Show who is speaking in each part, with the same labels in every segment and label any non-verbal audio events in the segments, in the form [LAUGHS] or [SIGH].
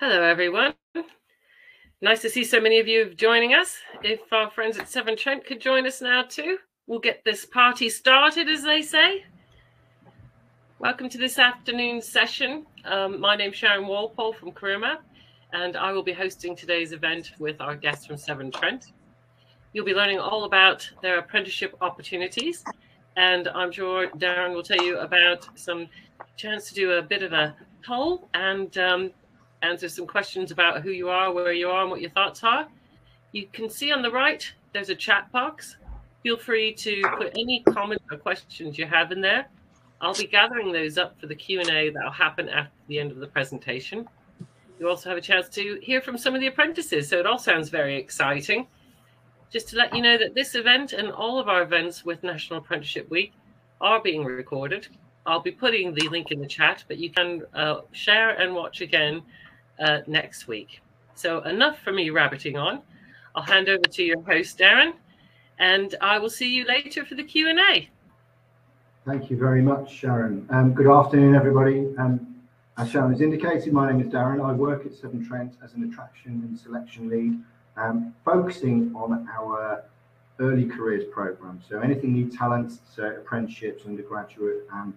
Speaker 1: Hello, everyone. Nice to see so many of you joining us. If our friends at Severn Trent could join us now too, we'll get this party started, as they say. Welcome to this afternoon's session. Um, my name's Sharon Walpole from Careermap, and I will be hosting today's event with our guests from Severn Trent. You'll be learning all about their apprenticeship opportunities, and I'm sure Darren will tell you about some chance to do a bit of a poll and um, answer some questions about who you are, where you are, and what your thoughts are. You can see on the right, there's a chat box. Feel free to put any comments or questions you have in there. I'll be gathering those up for the Q&A that'll happen after the end of the presentation. You also have a chance to hear from some of the apprentices, so it all sounds very exciting. Just to let you know that this event and all of our events with National Apprenticeship Week are being recorded. I'll be putting the link in the chat, but you can uh, share and watch again uh, next week. So enough for me rabbiting on. I'll hand over to your host, Darren, and I will see you later for the Q&A.
Speaker 2: Thank you very much, Sharon. Um, good afternoon, everybody. Um, as Sharon has indicated, my name is Darren. I work at Severn Trent as an attraction and selection lead, um, focusing on our early careers program. So anything new talents, so apprenticeships, undergraduate and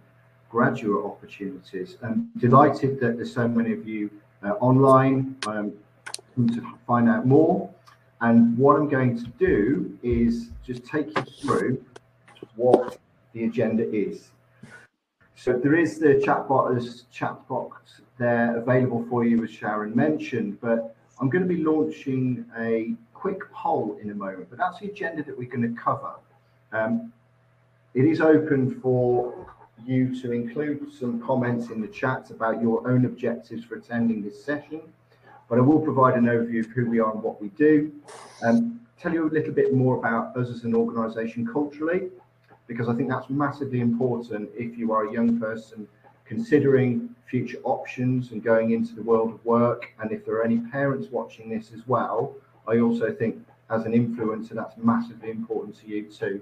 Speaker 2: graduate opportunities. I'm delighted that there's so many of you online um, to find out more. And what I'm going to do is just take you through what the agenda is. So there is the chat box, chat box there available for you, as Sharon mentioned, but I'm going to be launching a quick poll in a moment, but that's the agenda that we're going to cover. Um, it is open for you to include some comments in the chat about your own objectives for attending this session. But I will provide an overview of who we are and what we do, and tell you a little bit more about us as an organisation culturally, because I think that's massively important if you are a young person considering future options and going into the world of work. And if there are any parents watching this as well, I also think as an influencer, that's massively important to you too.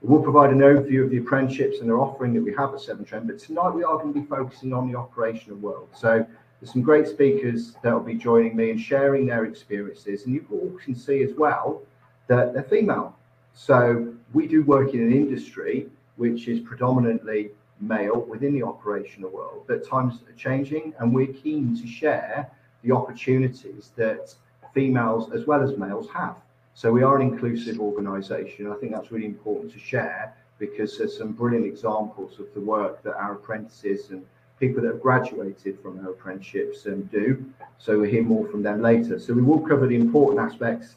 Speaker 2: We'll provide an overview of the apprenticeships and their offering that we have at Severn Trent, but tonight we are going to be focusing on the operational world. So there's some great speakers that will be joining me and sharing their experiences. And you all can see as well that they're female. So we do work in an industry which is predominantly male within the operational world, but times are changing and we're keen to share the opportunities that females as well as males have. So we are an inclusive organisation. I think that's really important to share because there's some brilliant examples of the work that our apprentices and people that have graduated from our apprenticeships do. So we'll hear more from them later. So we will cover the important aspects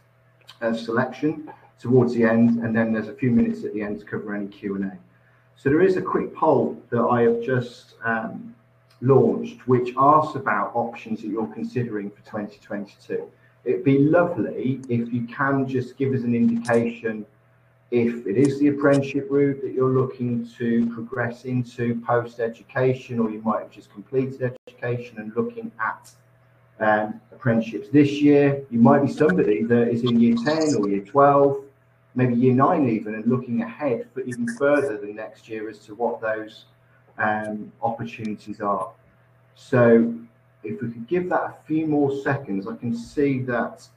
Speaker 2: of selection towards the end, and then there's a few minutes at the end to cover any Q&A. So there is a quick poll that I have just um, launched, which asks about options that you're considering for 2022 it'd be lovely if you can just give us an indication if it is the apprenticeship route that you're looking to progress into post education, or you might have just completed education and looking at um, apprenticeships this year. You might be somebody that is in year 10 or year 12, maybe year 9 even, and looking ahead for even further than next year as to what those um, opportunities are. So if we could give that a few more seconds, I can see that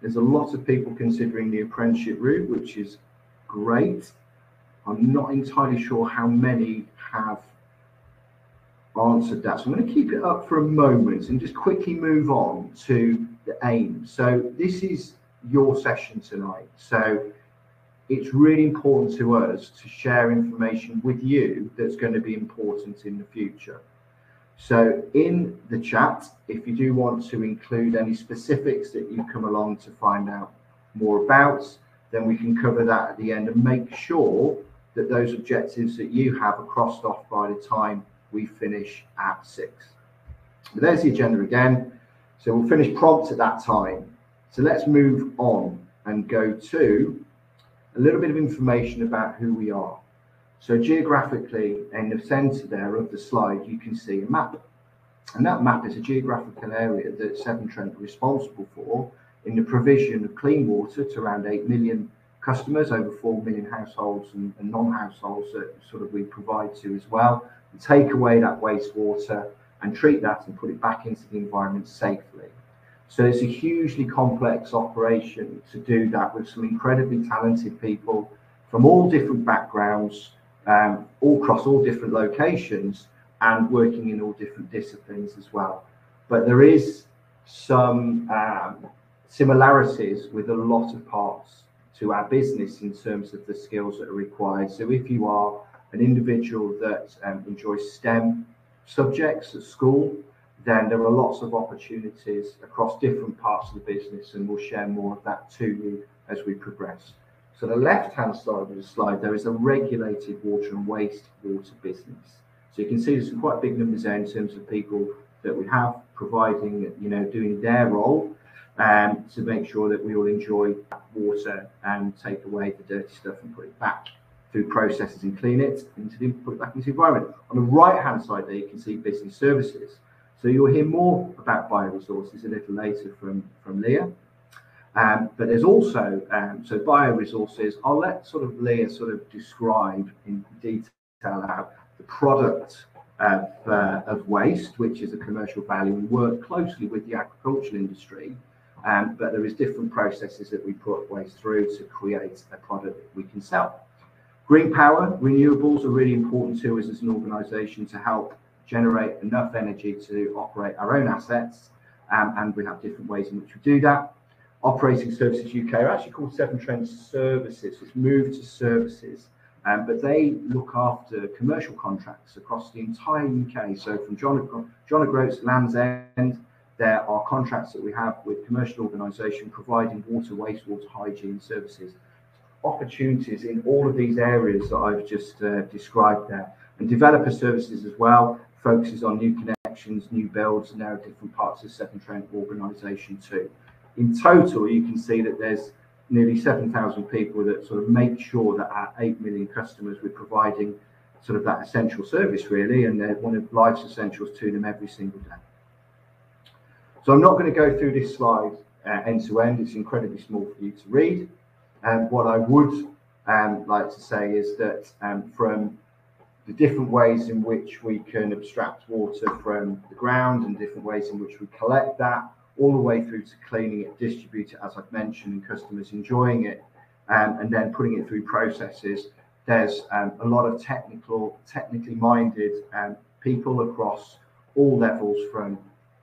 Speaker 2: there's a lot of people considering the apprenticeship route, which is great. I'm not entirely sure how many have answered that. So I'm going to keep it up for a moment and just quickly move on to the aim. So this is your session tonight. So it's really important to us to share information with you that's going to be important in the future. So in the chat, if you do want to include any specifics that you come along to find out more about, then we can cover that at the end and make sure that those objectives that you have are crossed off by the time we finish at six. But there's the agenda again. So we'll finish prompt at that time. So let's move on and go to a little bit of information about who we are. So geographically, in the centre there of the slide, you can see a map. And that map is a geographical area that Severn Trent are responsible for in the provision of clean water to around 8 million customers, over 4 million households and, and non-households that sort of we provide to as well. And take away that wastewater and treat that and put it back into the environment safely. So it's a hugely complex operation to do that with some incredibly talented people from all different backgrounds, um, all across all different locations, and working in all different disciplines as well. But there is some um, similarities with a lot of parts to our business in terms of the skills that are required. So if you are an individual that um, enjoys STEM subjects at school, then there are lots of opportunities across different parts of the business, and we'll share more of that to you as we progress. So the left-hand side of the slide, there is a regulated water and waste water business. So you can see there's quite big numbers there in terms of people that we have providing, you know, doing their role um, to make sure that we all enjoy water and take away the dirty stuff and put it back through processes and clean it into the, put it back into the environment. On the right hand side there, you can see business services. So you'll hear more about bioresources a little later from, from Leah. Um, but there's also, um, so bioresources, I'll let sort of Leah sort of describe in detail how the product of, uh, of waste, which is a commercial value, We work closely with the agricultural industry. Um, but there is different processes that we put waste through to create a product that we can sell. Green power, renewables are really important to us as an organisation to help generate enough energy to operate our own assets, um, and we have different ways in which we do that. Operating Services UK are actually called Severn Trent Services. It's moved to services, um, but they look after commercial contracts across the entire UK. So from John, John O'Groats, Land's End, there are contracts that we have with commercial organisation providing water, wastewater, hygiene services opportunities in all of these areas that I've just uh, described there. And developer services as well focuses on new connections, new builds, and now different parts of Severn Trent organisation too. In total, you can see that there's nearly 7,000 people that sort of make sure that our 8 million customers we're providing sort of that essential service really, and they're one of life's essentials to them every single day. So I'm not going to go through this slide uh, end to end. It's incredibly small for you to read. Um, what I would um, like to say is that um, from the different ways in which we can abstract water from the ground and different ways in which we collect that, all the way through to cleaning it, distribute it, as I've mentioned, and customers enjoying it, um, and then putting it through processes. There's um, a lot of technical, technically minded um, people across all levels from,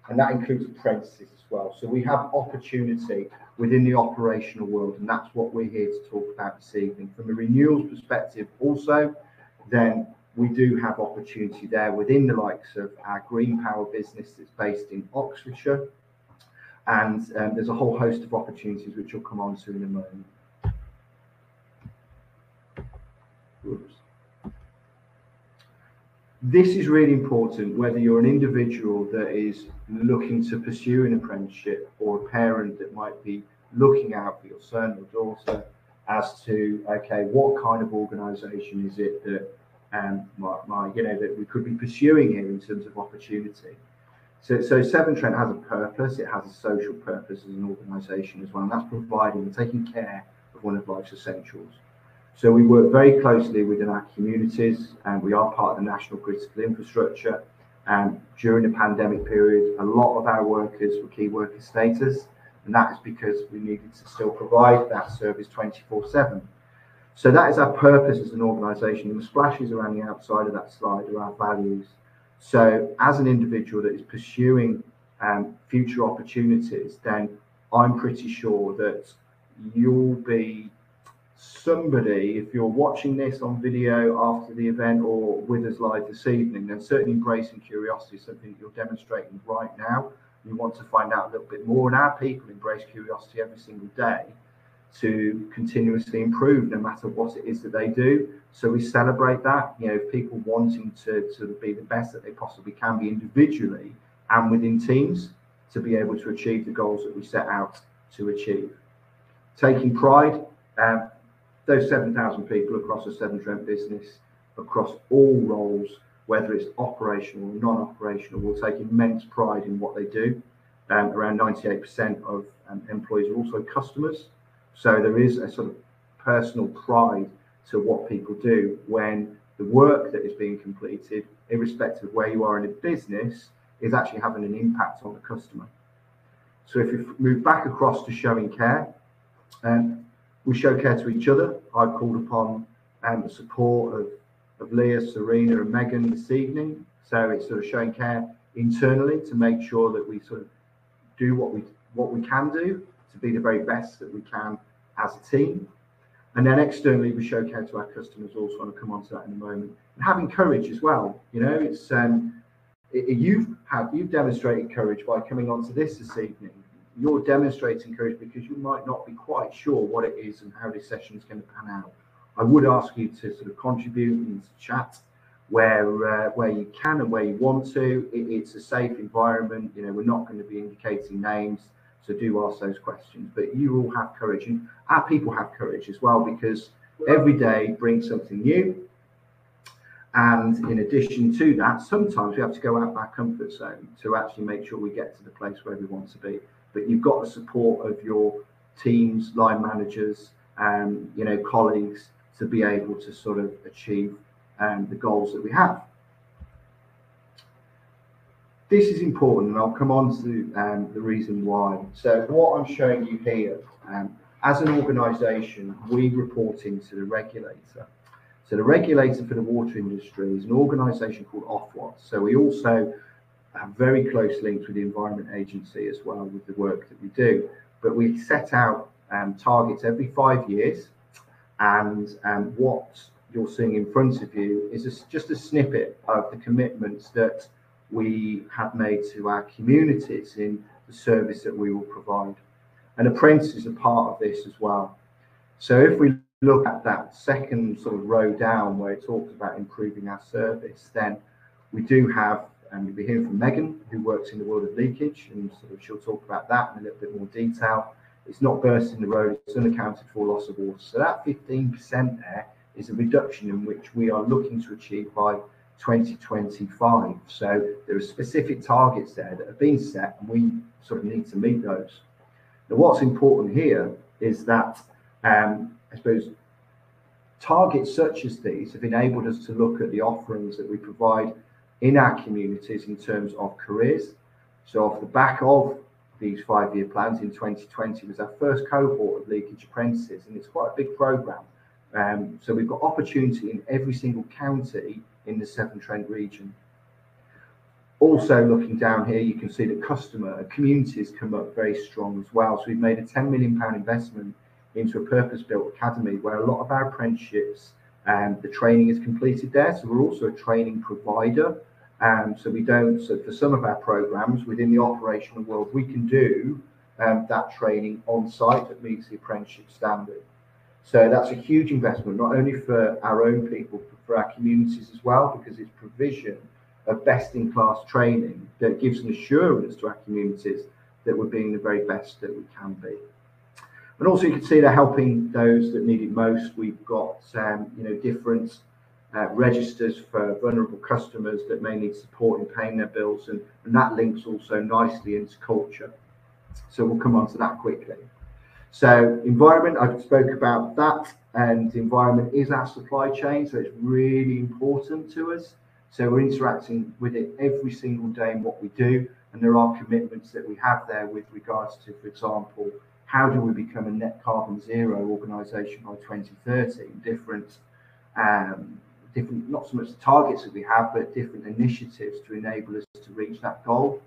Speaker 2: and that includes apprentices as well. So we have opportunity within the operational world. And that's what we're here to talk about this evening. From a renewals perspective, also, then we do have opportunity there within the likes of our green power business that's based in Oxfordshire. And um, there's a whole host of opportunities which we'll come on to in a moment. Oops. This is really important whether you're an individual that is looking to pursue an apprenticeship or a parent that might be looking out for your son or daughter as to okay what kind of organization is it that um my, my you know that we could be pursuing here in terms of opportunity so so Severn Trent has a purpose it has a social purpose as an organization as well and that's providing and taking care of one of life's essentials so we work very closely within our communities and we are part of the national critical infrastructure. And during the pandemic period, a lot of our workers were key worker status, and that is because we needed to still provide that service 24 7. So that is our purpose as an organisation. And the splashes around the outside of that slide are our values. So as an individual that is pursuing um, future opportunities, then I'm pretty sure that you'll be somebody, if you're watching this on video after the event or with us live this evening, then certainly embracing curiosity is something that you're demonstrating right now. You want to find out a little bit more, and our people embrace curiosity every single day to continuously improve no matter what it is that they do. So we celebrate that, you know, people wanting to, to be the best that they possibly can be individually and within teams to be able to achieve the goals that we set out to achieve. Taking pride, um, those 7,000 people across the Severn Trent business, across all roles, whether it's operational or non-operational, will take immense pride in what they do. Um, around 98% of um, employees are also customers. So there is a sort of personal pride to what people do when the work that is being completed, irrespective of where you are in a business, is actually having an impact on the customer. So if we move back across to showing care, um, we show care to each other. I've called upon um, the support of, of Leah, Serena, and Megan this evening. So it's sort of showing care internally to make sure that we sort of do what we what we can do to be the very best that we can as a team. And then externally, we show care to our customers. Also, want to come on to that in a moment. And having courage as well. You know, it's um, it, you've had you've demonstrated courage by coming onto this this evening. You're demonstrating courage because you might not be quite sure what it is and how this session is going to pan out. I would ask you to sort of contribute and chat where uh, where you can and where you want to. It, it's a safe environment. You know, we're not going to be indicating names, so do ask those questions. But you all have courage, and our people have courage as well because every day brings something new. And in addition to that, sometimes we have to go out of our comfort zone to actually make sure we get to the place where we want to be. But you've got the support of your teams, line managers, um, you know, colleagues to be able to sort of achieve um, the goals that we have. This is important, and I'll come on to um, the reason why. So, what I'm showing you here, um, as an organisation, we report into the regulator. So, the regulator for the water industry is an organisation called Ofwat. So, we also have very close links with the Environment Agency as well with the work that we do. But we set out um, targets every five years, and um, what you're seeing in front of you is a, just a snippet of the commitments that we have made to our communities in the service that we will provide. And apprentices are part of this as well. So if we look at that second sort of row down where it talks about improving our service, then we do have, and you'll be hearing from Megan, who works in the world of leakage, and sort of she'll talk about that in a little bit more detail. It's not bursting the road, it's unaccounted for loss of water. So that 15% there is a reduction in which we are looking to achieve by 2025. So there are specific targets there that have been set, and we sort of need to meet those. Now, what's important here is that um, I suppose targets such as these have enabled us to look at the offerings that we provide in our communities in terms of careers. So, off the back of these five year plans in 2020 was our first cohort of leakage apprentices, and it's quite a big program. Um, so we've got opportunity in every single county in the Severn Trent region. Also, looking down here, you can see that customer communities come up very strong as well. So we've made a 10 million pound investment into a purpose-built academy where a lot of our apprenticeships and the training is completed there. So we're also a training provider. Um, so we don't. So for some of our programs within the operational world, we can do um, that training on site that meets the apprenticeship standard. So that's a huge investment, not only for our own people, for our communities as well, because it's provision of best in class training that gives an assurance to our communities that we're being the very best that we can be. And also, you can see they're helping those that need it most. We've got um, you know different uh, registers for vulnerable customers that may need support in paying their bills, and, and that links also nicely into culture. So we'll come on to that quickly. So environment, I've spoke about that, and environment is our supply chain, so it's really important to us. So we're interacting with it every single day in what we do, and there are commitments that we have there with regards to, for example, how do we become a net carbon zero organisation by 2030? Different, um, different, not so much the targets that we have, but different initiatives to enable us to reach that goal.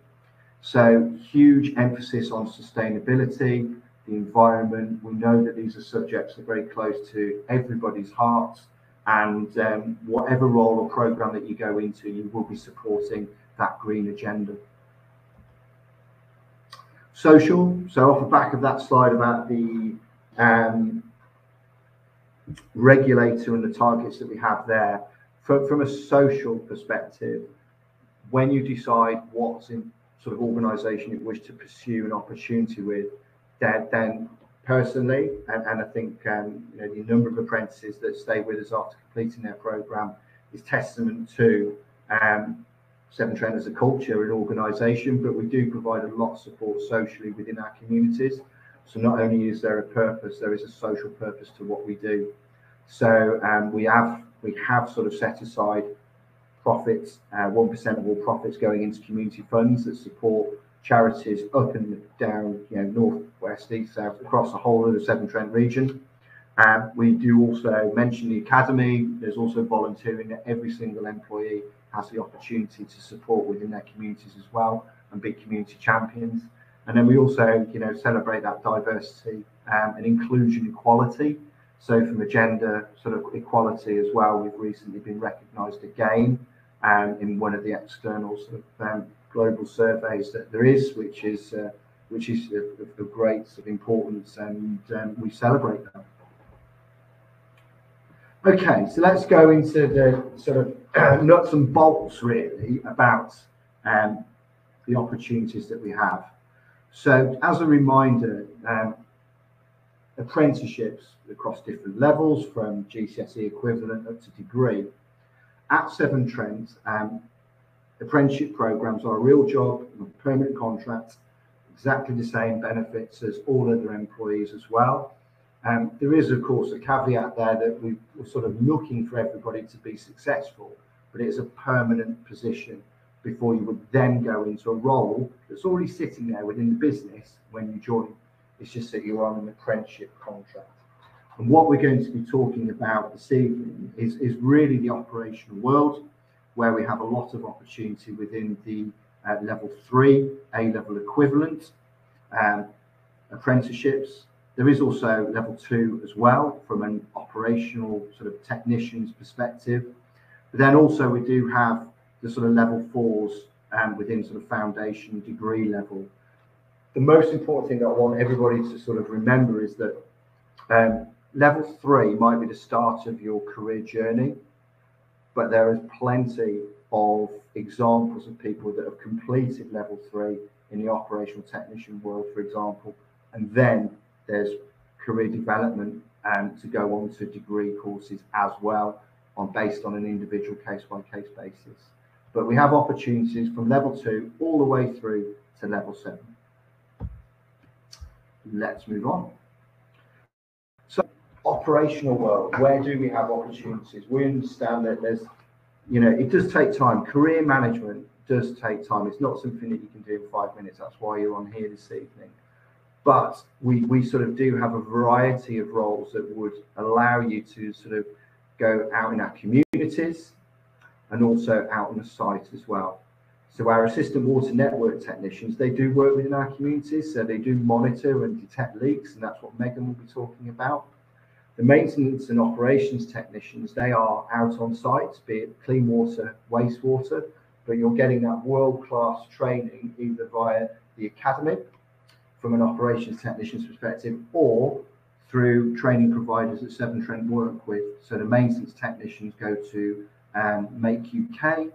Speaker 2: So huge emphasis on sustainability the environment. We know that these are subjects that are very close to everybody's hearts. And um, whatever role or program that you go into, you will be supporting that green agenda. Social. So, off the back of that slide about the um, regulator and the targets that we have there, from, from a social perspective, when you decide what's in sort of organisation you wish to pursue an opportunity with, that then personally, and, and I think um, you know, the number of apprentices that stay with us after completing their program is testament to um, Severn Trent as a culture and organisation, but we do provide a lot of support socially within our communities. So not only is there a purpose, there is a social purpose to what we do. So um, we have we have sort of set aside profits, uh, 1% of all profits going into community funds that support charities up and down, you know, north, west, east, south, across the whole of the Severn Trent region. Um, we do also mention the academy. There's also volunteering that every single employee has the opportunity to support within their communities as well and be community champions. And then we also, you know, celebrate that diversity um, and inclusion equality. So from a gender sort of equality as well, we've recently been recognised again um, in one of the external sort of um, global surveys that there is, which is uh, which is of, great sort of importance, and um, we celebrate that. Okay, so let's go into the sort of [CLEARS THROAT] nuts and bolts really about um, the opportunities that we have. So, as a reminder, um, apprenticeships across different levels from GCSE equivalent up to degree. At Severn Trent, um, apprenticeship programs are a real job, a permanent contract, exactly the same benefits as all other employees as well. Um, there is, of course, a caveat there that we, we're sort of looking for everybody to be successful, but it is a permanent position before you would then go into a role that's already sitting there within the business when you join. It's just that you're on an apprenticeship contract. And what we're going to be talking about this evening is, is really the operational world, where we have a lot of opportunity within the uh, level three, A level equivalent um, apprenticeships. There is also level two as well from an operational sort of technician's perspective. But then also we do have the sort of level fours um, within sort of foundation degree level. The most important thing that I want everybody to sort of remember is that um, level three might be the start of your career journey, but there is plenty of examples of people that have completed level three in the operational technician world, for example, and then there's career development um, to go on to degree courses as well, on based on an individual case by case basis. But we have opportunities from level two all the way through to level seven. Let's move on. Operational world, where do we have opportunities? We understand that there's, you know, it does take time. Career management does take time. It's not something that you can do in five minutes. That's why you're on here this evening. But we, we sort of do have a variety of roles that would allow you to sort of go out in our communities, and also out on the site as well. So our assistant water network technicians, they do work within our communities, so they do monitor and detect leaks, and that's what Megan will be talking about. The maintenance and operations technicians, they are out on site, be it clean water, wastewater, but you're getting that world-class training either via the academy from an operations technician's perspective or through training providers that Severn Trent work with. So the maintenance technicians go to um, Make UK,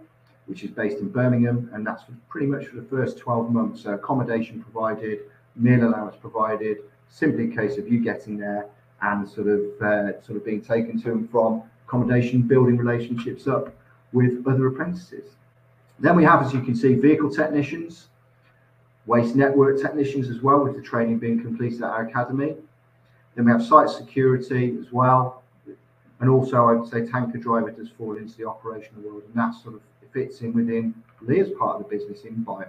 Speaker 2: which is based in Birmingham, and that's pretty much for the first 12 months. So accommodation provided, meal allowance provided, simply a case of you getting there and sort of uh, sort of being taken to and from accommodation, building relationships up with other apprentices. Then we have, as you can see, vehicle technicians, waste network technicians as well, with the training being completed at our academy. Then we have site security as well, and also, I'd say tanker driver does fall into the operational world, and that sort of fits in within Leah's part of the business in bio.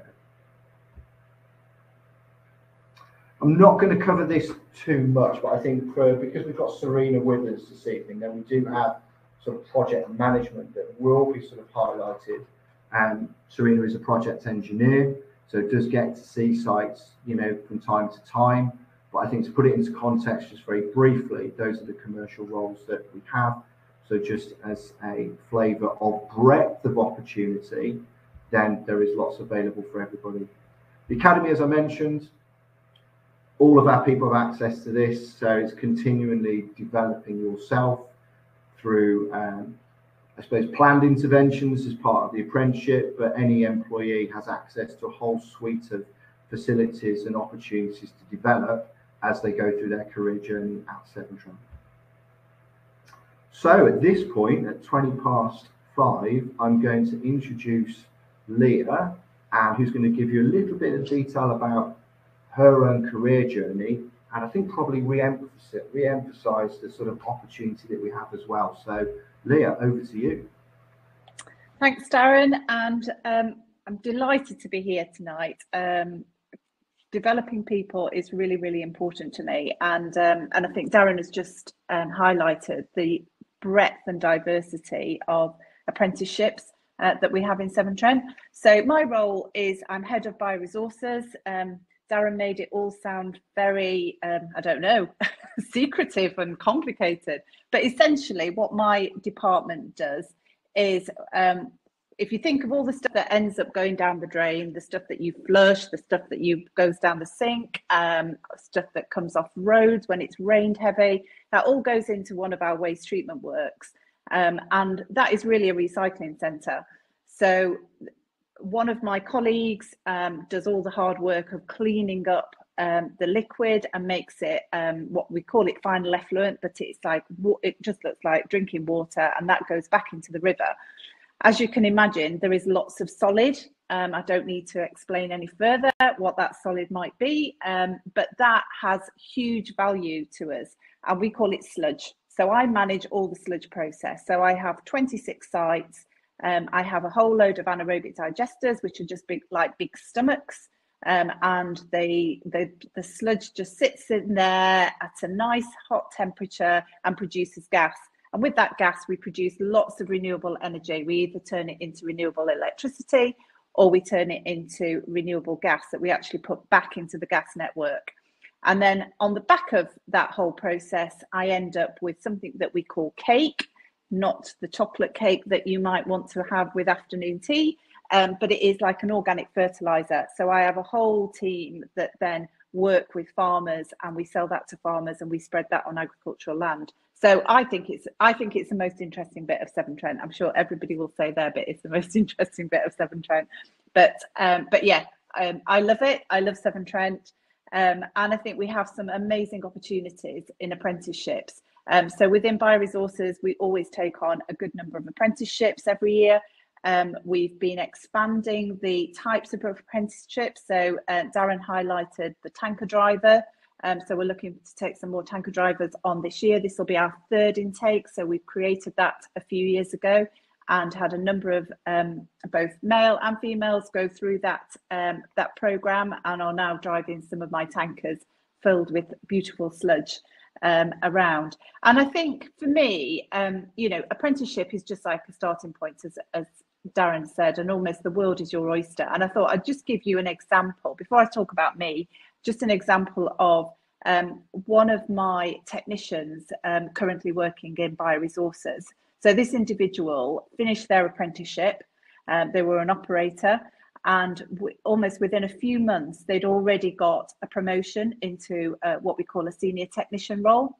Speaker 2: I'm not going to cover this too much, but I think for, because we've got Serena with us this evening, then we do have sort of project management that will be sort of highlighted. And Serena is a project engineer, so does get to see sites, you know, from time to time. But I think to put it into context, just very briefly, those are the commercial roles that we have. So just as a flavour of breadth of opportunity, then there is lots available for everybody. The Academy, as I mentioned, all of our people have access to this, so it's continually developing yourself through, um, I suppose, planned interventions as part of the apprenticeship, but any employee has access to a whole suite of facilities and opportunities to develop as they go through their career journey at Severn Trent. So at this point, at 20 past five, I'm going to introduce Leah, and who's going to give you a little bit of detail about her own career journey, and I think probably re-emphasize, re-emphasize the sort of opportunity that we have as well. So, Leah, over to you.
Speaker 3: Thanks, Darren. And um, I'm delighted to be here tonight. Um, developing people is really, really important to me. And, um, and I think Darren has just um, highlighted the breadth and diversity of apprenticeships uh, that we have in Severn Trent. So my role is I'm head of bioresources. Um, Darren made it all sound very, um, I don't know, [LAUGHS] secretive and complicated. But essentially, what my department does is um, if you think of all the stuff that ends up going down the drain, the stuff that you flush, the stuff that you goes down the sink, um, stuff that comes off roads when it's rained heavy, that all goes into one of our waste treatment works. Um, and that is really a recycling centre. So one of my colleagues um, does all the hard work of cleaning up um, the liquid and makes it um, what we call it final effluent, but it's like it just looks like drinking water, and that goes back into the river. As you can imagine, there is lots of solid. Um, I don't need to explain any further what that solid might be, um, but that has huge value to us, and we call it sludge. So I manage all the sludge process. So I have 26 sites. Um, I have a whole load of anaerobic digesters, which are just big, like big stomachs. Um, and they, they, the sludge just sits in there at a nice hot temperature and produces gas. And with that gas, we produce lots of renewable energy. We either turn it into renewable electricity or we turn it into renewable gas that we actually put back into the gas network. And then on the back of that whole process, I end up with something that we call cake, not the chocolate cake that you might want to have with afternoon tea, um, but it is like an organic fertilizer. So I have a whole team that then work with farmers and we sell that to farmers and we spread that on agricultural land. So I think it's I think it's the most interesting bit of Severn Trent. I'm sure everybody will say their bit is the most [LAUGHS] interesting bit of Severn Trent. But um, but yeah, um, I love it. I love Severn Trent. Um, and I think we have some amazing opportunities in apprenticeships. Um, so within bioresources, we always take on a good number of apprenticeships every year. Um, we've been expanding the types of apprenticeships. So uh, Darren highlighted the tanker driver. Um, so we're looking to take some more tanker drivers on this year. This will be our third intake. So we've created that a few years ago and had a number of um, both male and females go through that um, that program and are now driving some of my tankers filled with beautiful sludge um, around. And I think for me, um, you know, apprenticeship is just like a starting point, as, as Darren said, and almost the world is your oyster. And I thought I'd just give you an example before I talk about me, just an example of um, one of my technicians um, currently working in bioresources. So this individual finished their apprenticeship. Um, they were an operator, and w- almost within a few months, they'd already got a promotion into uh, what we call a senior technician role,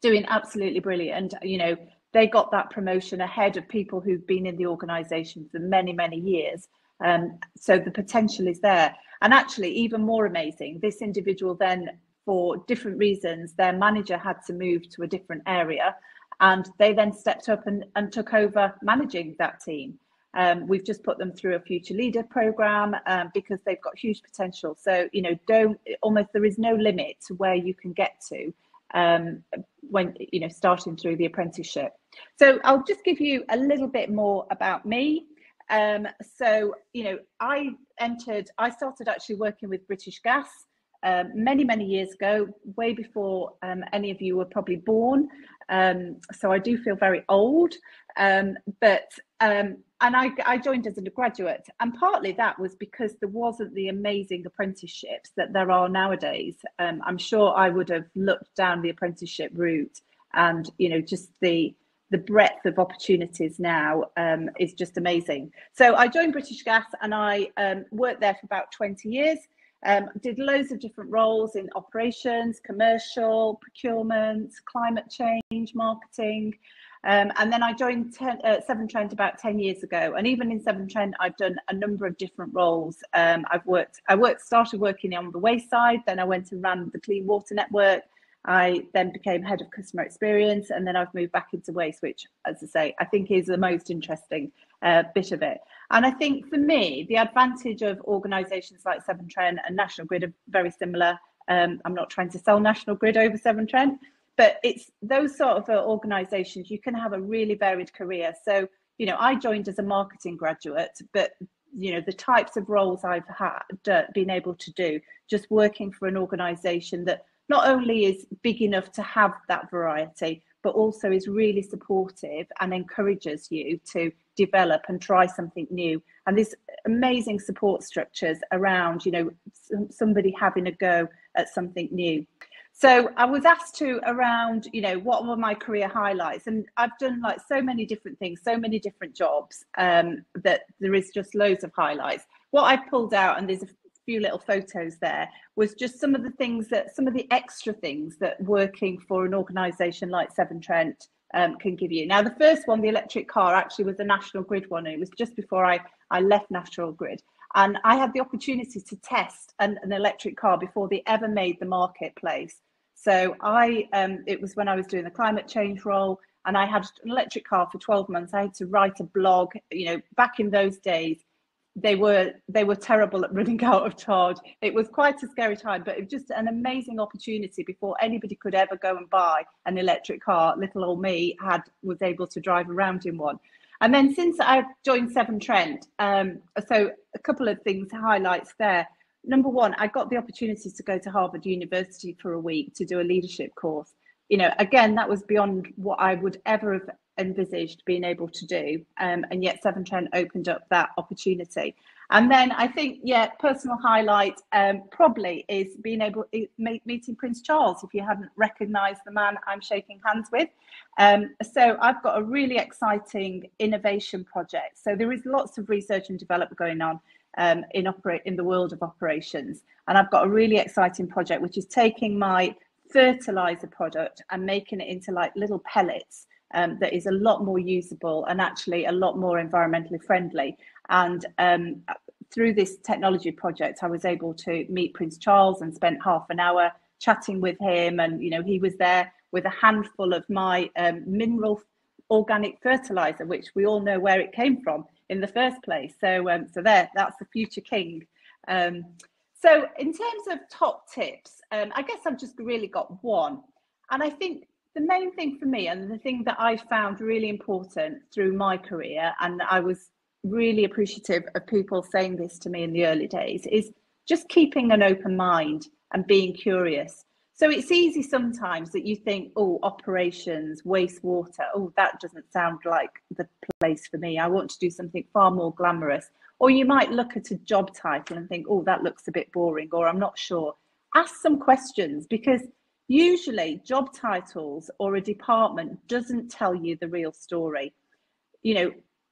Speaker 3: doing absolutely brilliant. You know, they got that promotion ahead of people who've been in the organisation for many, many years. Um, so the potential is there. And actually, even more amazing, this individual then, for different reasons, their manager had to move to a different area and they then stepped up and, and took over managing that team. Um, we've just put them through a future leader program um, because they've got huge potential. So, you know, don't almost there is no limit to where you can get to um, when, you know, starting through the apprenticeship. So, I'll just give you a little bit more about me. Um, so, you know, I entered, I started actually working with British Gas um, many, many years ago, way before um, any of you were probably born. Um, so I do feel very old. Um, but um, and I, I, joined as a graduate, and partly that was because there wasn't the amazing apprenticeships that there are nowadays. Um, I'm sure I would have looked down the apprenticeship route, and you know, just the the breadth of opportunities now um, is just amazing. So I joined British Gas, and I um, worked there for about 20 years. Um, did loads of different roles in operations, commercial, procurement, climate change, marketing. Um, and then I joined ten, uh, Severn Trent about 10 years ago. And even in Severn Trent, I've done a number of different roles. Um, I've worked, I worked, started working on the waste side, then I went and ran the clean water network. I then became head of customer experience, and then I've moved back into waste, which, as I say, I think is the most interesting uh, bit of it. And I think for me, the advantage of organisations like Severn Trent and National Grid are very similar. Um, I'm not trying to sell National Grid over Severn Trent, but it's those sort of uh, organisations. You can have a really varied career. So you know, I joined as a marketing graduate, but you know the types of roles I've had uh, been able to do, just working for an organisation that not only is big enough to have that variety, but also is really supportive and encourages you to develop and try something new. And there's amazing support structures around, you know, somebody having a go at something new. So I was asked to around, you know, what were my career highlights? And I've done like so many different things, so many different jobs um, that there is just loads of highlights. What I pulled out, and there's a few little photos there, was just some of the things that, some of the extra things that working for an organisation like Severn Trent um, can give you. Now, the first one, the electric car, actually was a National Grid one. It was just before I, I left National Grid. And I had the opportunity to test an, an electric car before they ever made the marketplace. So I, um, it was when I was doing the climate change role, and I had an electric car for 12 months. I had to write a blog. You know, back in those days, they were they were terrible at [LAUGHS] running out of charge. It was quite a scary time, but it was just an amazing opportunity before anybody could ever go and buy an electric car. Little old me had was able to drive around in one. And then since I've joined Severn Trent, um, so a couple of things, highlights there. Number one, I got the opportunity to go to Harvard University for a week to do a leadership course. You know, again, that was beyond what I would ever have envisaged being able to do. Um, and yet Severn Trent opened up that opportunity. And then I think, yeah, personal highlight um, probably is being able meeting Prince Charles. If you hadn't recognised the man I'm shaking hands with, um, so I've got a really exciting innovation project. So there is lots of research and development going on um, in operate in the world of operations, and I've got a really exciting project which is taking my fertilizer product and making it into like little pellets um, that is a lot more usable and actually a lot more environmentally friendly. And um, through this technology project, I was able to meet Prince Charles and spent half an hour chatting with him. And, you know, he was there with a handful of my um, mineral organic fertilizer, which we all know where it came from in the first place. So, um, so there, that's the future king. Um, so, in terms of top tips, um, I guess I've just really got one. And I think the main thing for me and the thing that I found really important through my career, and I was really appreciative of people saying this to me in the early days, is just keeping an open mind and being curious. So it's easy sometimes that you think, oh, operations, wastewater, oh, that doesn't sound like the place for me. I want to do something far more glamorous. Or you might look at a job title and think, oh, that looks a bit boring, or I'm not sure. Ask some questions because usually job titles or a department doesn't tell you the real story you know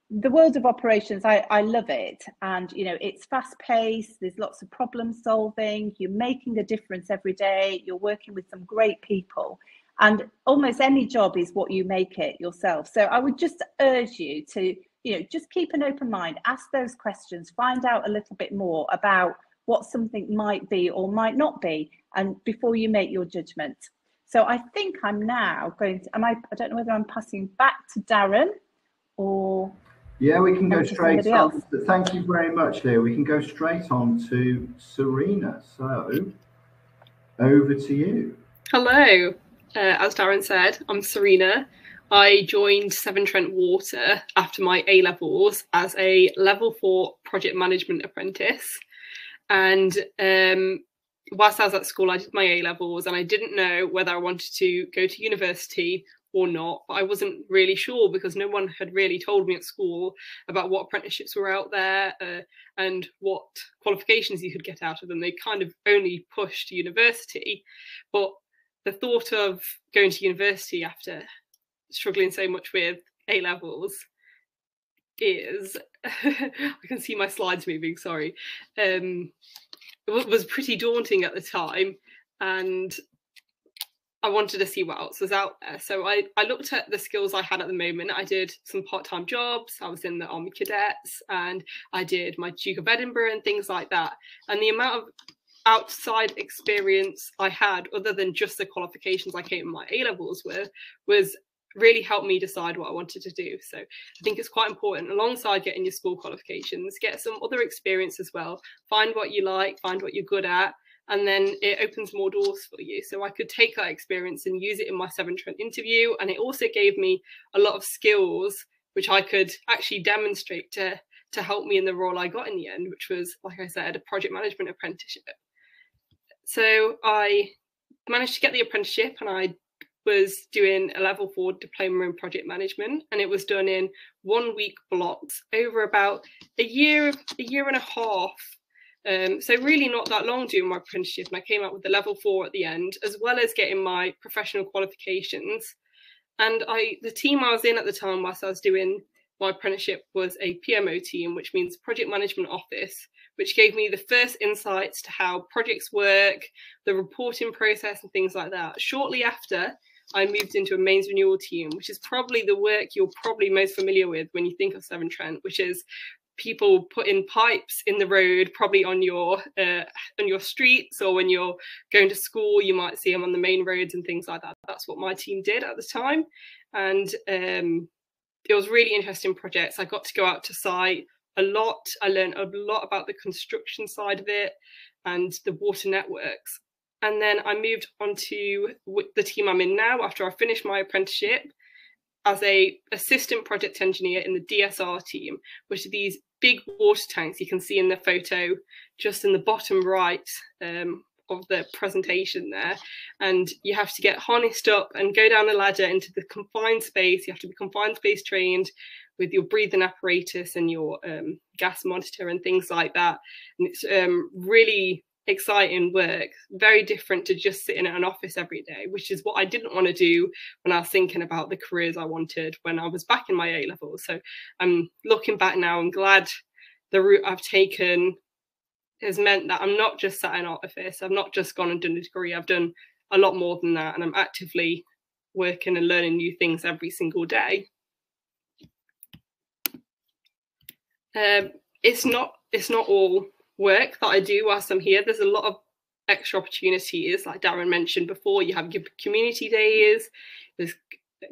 Speaker 3: the world of operations I, I love it. And you know it's fast paced there's lots of problem solving you're making a difference every day you're working with some great people. And almost any job is what you make it yourself. So i would just urge you to you know just keep an open mind ask those questions find out a little bit more about what something might be or might not be and before you make your judgment. So i think i'm now going to am i i don't know whether i'm passing back to darren or
Speaker 2: yeah we can go straight on. thank you very much Leah. we can go straight on to serena. So over to you.
Speaker 4: Hello. Uh, as darren said i'm serena. I joined Severn Trent Water after my A levels as a level four project management apprentice. And um, whilst I was at school, I did my A levels and I didn't know whether I wanted to go to university or not. But I wasn't really sure because no one had really told me at school about what apprenticeships were out there uh, and what qualifications you could get out of them. They kind of only pushed university. But the thought of going to university after struggling so much with A levels is [LAUGHS] I can see my slides moving, sorry. Um, it was pretty daunting at the time and I wanted to see what else was out there. So I, I looked at the skills I had at the moment. I did some part-time jobs. I was in the Army Cadets and I did my Duke of Edinburgh and things like that. And the amount of outside experience I had, other than just the qualifications I came in my A levels with, was really helped me decide what I wanted to do. So I think it's quite important alongside getting your school qualifications, get some other experience as well. Find what you like, find what you're good at, and then it opens more doors for you. So I could take that experience and use it in my Severn Trent interview. And it also gave me a lot of skills which I could actually demonstrate to to help me in the role I got in the end, which was, like I said, a project management apprenticeship. So I managed to get the apprenticeship and I was doing a level four diploma in project management and it was done in one week blocks over about a year a year and a half um, so really not that long doing my apprenticeship and i came out with the level four at the end as well as getting my professional qualifications. And i the team i was in at the time whilst i was doing my apprenticeship was a pmo team which means project management office which gave me the first insights to how projects work the reporting process and things like that. Shortly after I moved into a mains renewal team, which is probably the work you're probably most familiar with when you think of Severn Trent, which is people putting pipes in the road, probably on your uh, on your streets or when you're going to school, you might see them on the main roads and things like that. That's what my team did at the time, and um, it was really interesting projects. I got to go out to site a lot. I learned a lot about the construction side of it and the water networks. And then I moved on to the team I'm in now after I finished my apprenticeship as a assistant project engineer in the DSR team, which are these big water tanks you can see in the photo just in the bottom right um, of the presentation there. And you have to get harnessed up and go down the ladder into the confined space. You have to be confined space trained with your breathing apparatus and your um, gas monitor and things like that. And it's um, really exciting work, very different to just sitting at an office every day, which is what I didn't want to do when I was thinking about the careers I wanted when I was back in my A levels. So I'm looking back now, I'm glad the route I've taken has meant that I'm not just sat in an office, I've not just gone and done a degree, I've done a lot more than that, and I'm actively working and learning new things every single day. Um, it's not it's not all work that I do whilst I'm here. There's a lot of extra opportunities, like Darren mentioned before. You have community days, there's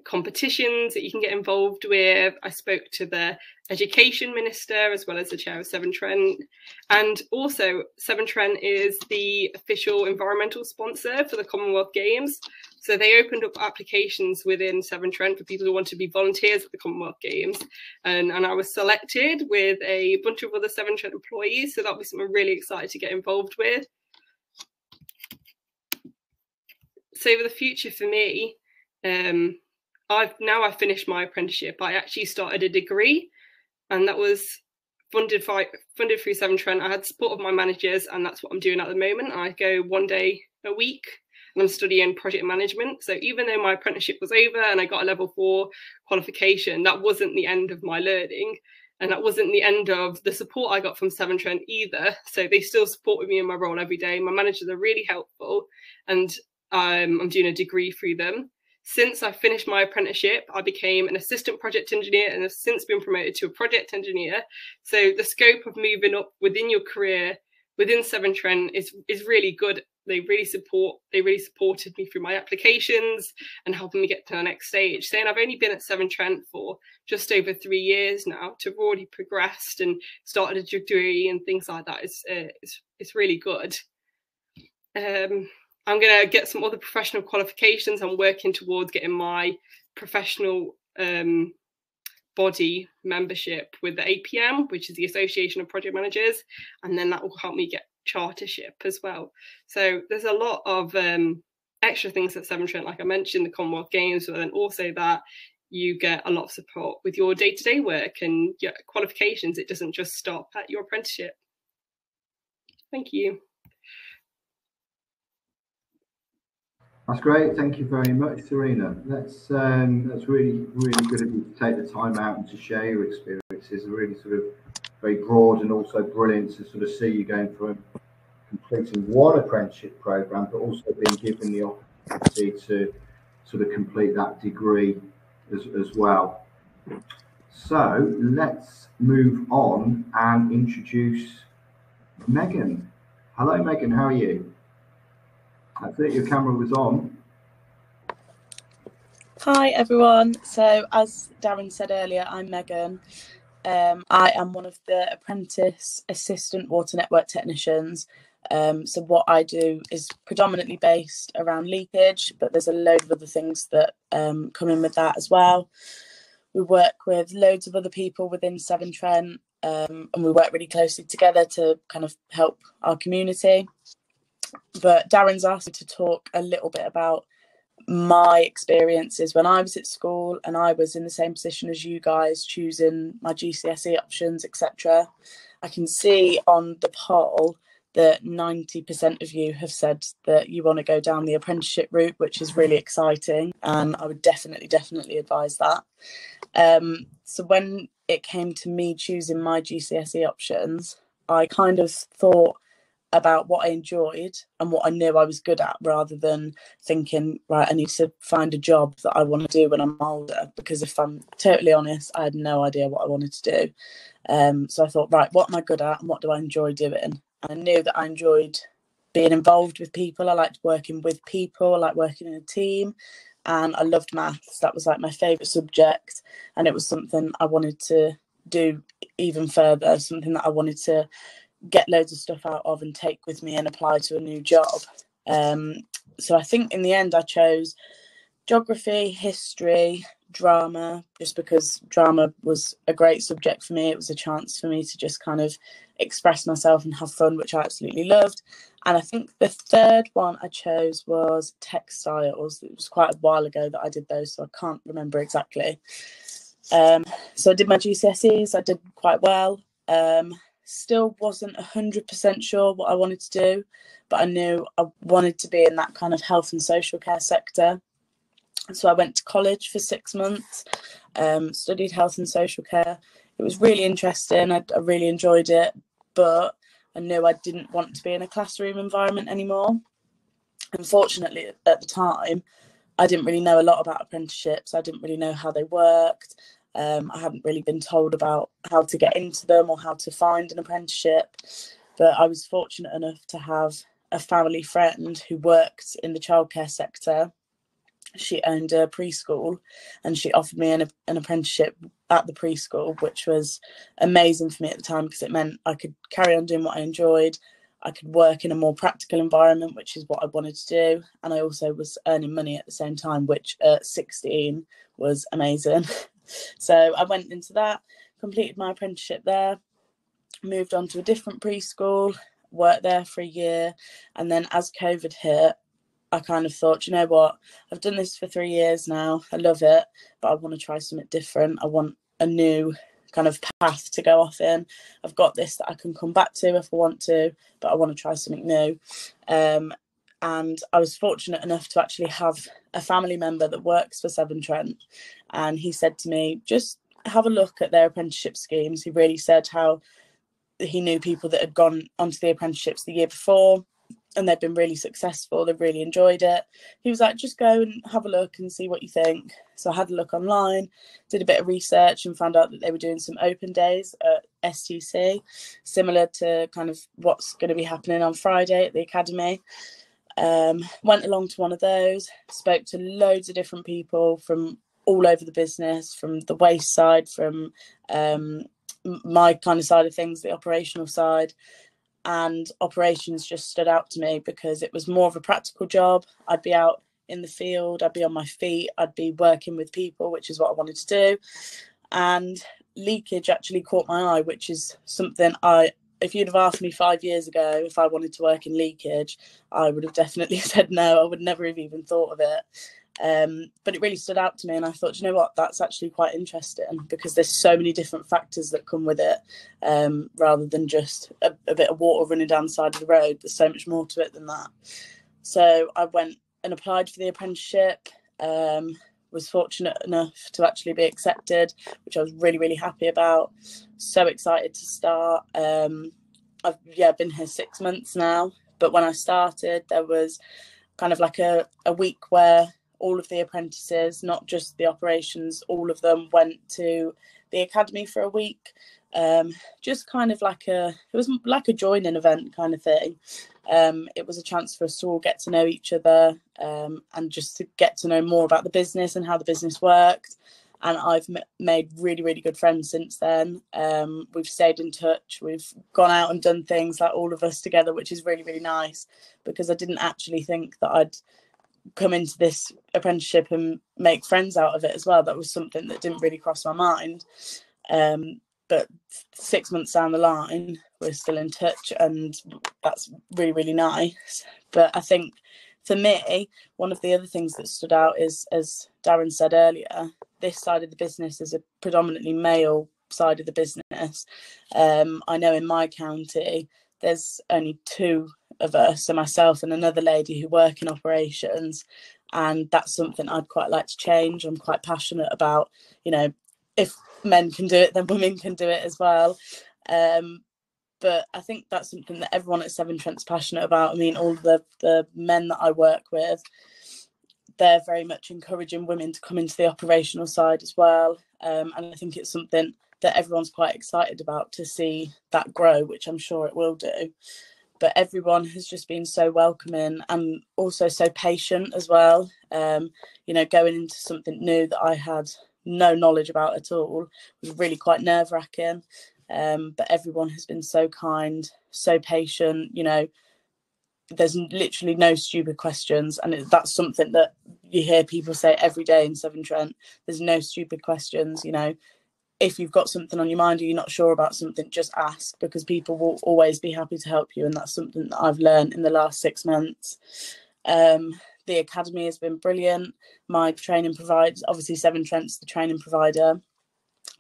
Speaker 4: competitions that you can get involved with. I spoke to the education minister as well as the chair of Severn Trent. And also, Severn Trent is the official environmental sponsor for the Commonwealth Games. So they opened up applications within Severn Trent for people who want to be volunteers at the Commonwealth Games. And, and I was selected with a bunch of other Severn Trent employees. So that was something I'm really excited to get involved with. So for the future for me, um, I've now I've finished my apprenticeship. I actually started a degree, and that was funded by funded through Severn Trent. I had support of my managers, and that's what I'm doing at the moment. I go one day a week and I'm studying project management. So even though my apprenticeship was over and I got a level four qualification, that wasn't the end of my learning. And that wasn't the end of the support I got from Severn Trent either. So they still supported me in my role every day. My managers are really helpful and um, I'm doing a degree through them. Since I finished my apprenticeship, I became an assistant project engineer and have since been promoted to a project engineer. So the scope of moving up within your career within Severn Trent is is really good. They really support they really supported me through my applications and helping me get to the next stage. Saying i've only been at severn trent for just over three years now to have already progressed and started a degree and things like that is uh, it's, it's really good. Um, i'm going to get some other professional qualifications i'm working towards getting my professional um, body membership with the apm which is the association of project managers and then that will help me get chartership as well. So there's a lot of um, extra things at Severn Trent, like I mentioned, the Commonwealth Games, but then also that you get a lot of support with your day-to-day work and your qualifications. It doesn't just stop at your apprenticeship. Thank you.
Speaker 2: That's great. Thank you very much, Serena. That's um, that's really really good of you to take the time out and to share your experiences. Really sort of very broad and also brilliant to sort of see you going from completing one apprenticeship program, but also being given the opportunity to sort of complete that degree as, as well. So let's move on and introduce Megan. Hello, Megan. How are you? I think your camera was on.
Speaker 5: Hi, everyone. So, as Darren said earlier, I'm Megan. Um, I am one of the apprentice assistant water network technicians. Um, so what I do is predominantly based around leakage, but there's a load of other things that um, come in with that as well. we work with loads of other people within Severn Trent, um, and we work really closely together to kind of help our community. But Darren's asked me to talk a little bit about my experiences when I was at school and I was in the same position as you guys, choosing my GCSE options, etc. I can see on the poll that 90% of you have said that you want to go down the apprenticeship route, which is really exciting. And I would definitely, definitely advise that. Um, so when it came to me choosing my GCSE options, I kind of thought about what I enjoyed and what I knew I was good at rather than thinking, right, I need to find a job that I want to do when I'm older. Because if I'm totally honest, I had no idea what I wanted to do. Um, so I thought, right, what am I good at and what do I enjoy doing? I knew that I enjoyed being involved with people. I liked working with people. I liked working in a team, and I loved maths. That was like my favourite subject, and it was something I wanted to do even further. Something that I wanted to get loads of stuff out of and take with me and apply to a new job. Um, so I think in the end I chose geography, history, drama, just because drama was a great subject for me. It was a chance for me to just kind of express myself and have fun, which I absolutely loved. And I think the third one I chose was textiles. It was quite a while ago that I did those, so I can't remember exactly. Um, so I did my GCSEs, I did quite well. Um, still wasn't 100% sure what I wanted to do, but I knew I wanted to be in that kind of health and social care sector. So I went to college for six months, um, studied health and social care. It was really interesting. I, I really enjoyed it, but I knew I didn't want to be in a classroom environment anymore. Unfortunately, at the time, I didn't really know a lot about apprenticeships. I didn't really know how they worked. Um, I haven't really been told about how to get into them or how to find an apprenticeship. But I was fortunate enough to have a family friend who worked in the childcare sector. She owned a preschool and she offered me an, an apprenticeship at the preschool which was amazing for me at the time because it meant i could carry on doing what i enjoyed. I could work in a more practical environment which is what i wanted to do. And i also was earning money at the same time which at 16 was amazing [LAUGHS] so i went into that completed my apprenticeship there moved on to a different preschool worked there for a year and then as covid hit I kind of thought, you know what, I've done this for three years now. I love it, but I want to try something different. I want a new kind of path to go off in. I've got this that I can come back to if I want to, but I want to try something new. Um, and I was fortunate enough to actually have a family member that works for Severn Trent, and he said to me, just have a look at their apprenticeship schemes. He really said how he knew people that had gone onto the apprenticeships the year before and they've been really successful. They've really enjoyed it. He was like, just go and have a look and see what you think. So I had a look online, did a bit of research, and found out that they were doing some open days at STC, similar to kind of what's going to be happening on Friday at the academy. Um, went along to one of those, spoke to loads of different people from all over the business, from the waste side, from um, my kind of side of things, the operational side and operations just stood out to me because it was more of a practical job. I'd be out in the field, I'd be on my feet, I'd be working with people, which is what I wanted to do. And leakage actually caught my eye, which is something I, if you'd have asked me five years ago if I wanted to work in leakage, I would have definitely [LAUGHS] said no. I would never have even thought of it. Um, but it really stood out to me, and I thought, you know what, that's actually quite interesting because there's so many different factors that come with it, um, rather than just a, a, bit of water running down the side of the road. There's so much more to it than that. So I went and applied for the apprenticeship. Um, was fortunate enough to actually be accepted, which I was really, really happy about. So excited to start. Um, I've yeah been here six months now, but when I started, there was kind of like a, a week where all of the apprentices, not just the operations, all of them went to the academy for a week. Um, just kind of like a, it was like a joining event kind of thing. Um, it was a chance for us to all get to know each other um, and just to get to know more about the business and how the business worked. And I've m- made really, really good friends since then. Um, we've stayed in touch. We've gone out and done things like all of us together, which is really, really nice because I didn't actually think that I'd come into this apprenticeship and make friends out of it as well. That was something that didn't really cross my mind. Um, but six months down the line, we're still in touch, and that's really, really nice. But I think for me, one of the other things that stood out is, as Darren said earlier, this side of the business is a predominantly male side of the business. Um, I know in my county, there's only two of us, so myself and another lady who work in operations, and that's something I'd quite like to change. I'm quite passionate about, you know, if men can do it, then women can do it as well. Um, but I think that's something that everyone at Severn Trent's passionate about. I mean, all the the men that I work with, they're very much encouraging women to come into the operational side as well. Um, and I think it's something that everyone's quite excited about to see that grow, which I'm sure it will do. But everyone has just been so welcoming and also so patient as well. Um, you know, going into something new that I had no knowledge about at all was really quite nerve wracking. Um, but everyone has been so kind, so patient. You know, there's literally no stupid questions, and it, that's something that you hear people say every day in Severn Trent. There's no stupid questions. You know, if you've got something on your mind or you're not sure about something, just ask because people will always be happy to help you, and that's something that I've learned in the last six months. Um, the academy has been brilliant. My training provides obviously Severn Trent's the training provider,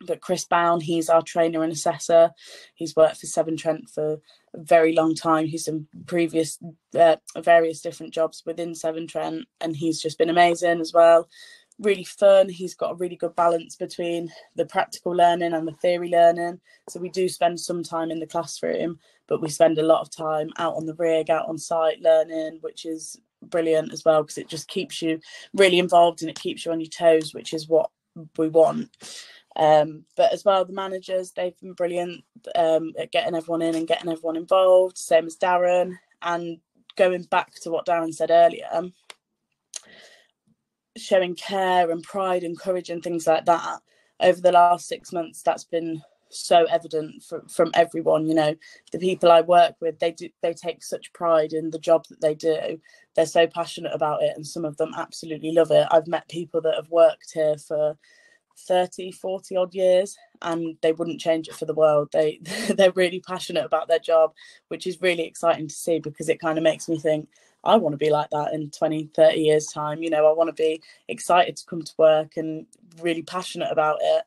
Speaker 5: but Chris Bown, he's our trainer and assessor. He's worked for Severn Trent for a very long time. He's done previous uh, various different jobs within Severn Trent, and he's just been amazing as well. Really fun. He's got a really good balance between the practical learning and the theory learning. So we do spend some time in the classroom, but we spend a lot of time out on the rig, out on site learning, which is brilliant as well because it just keeps you really involved and it keeps you on your toes, which is what we want. Um, but as well, the managers, they've been brilliant um, at getting everyone in and getting everyone involved, same as Darren. And going back to what Darren said earlier, showing care and pride and courage and things like that over the last six months, that's been so evident from, from everyone you know the people i work with they do they take such pride in the job that they do they're so passionate about it and some of them absolutely love it i've met people that have worked here for 30 40 odd years and they wouldn't change it for the world. They [LAUGHS] they're really passionate about their job which is really exciting to see because it kind of makes me think i want to be like that in 20 30 years time you know i want to be excited to come to work and really passionate about it.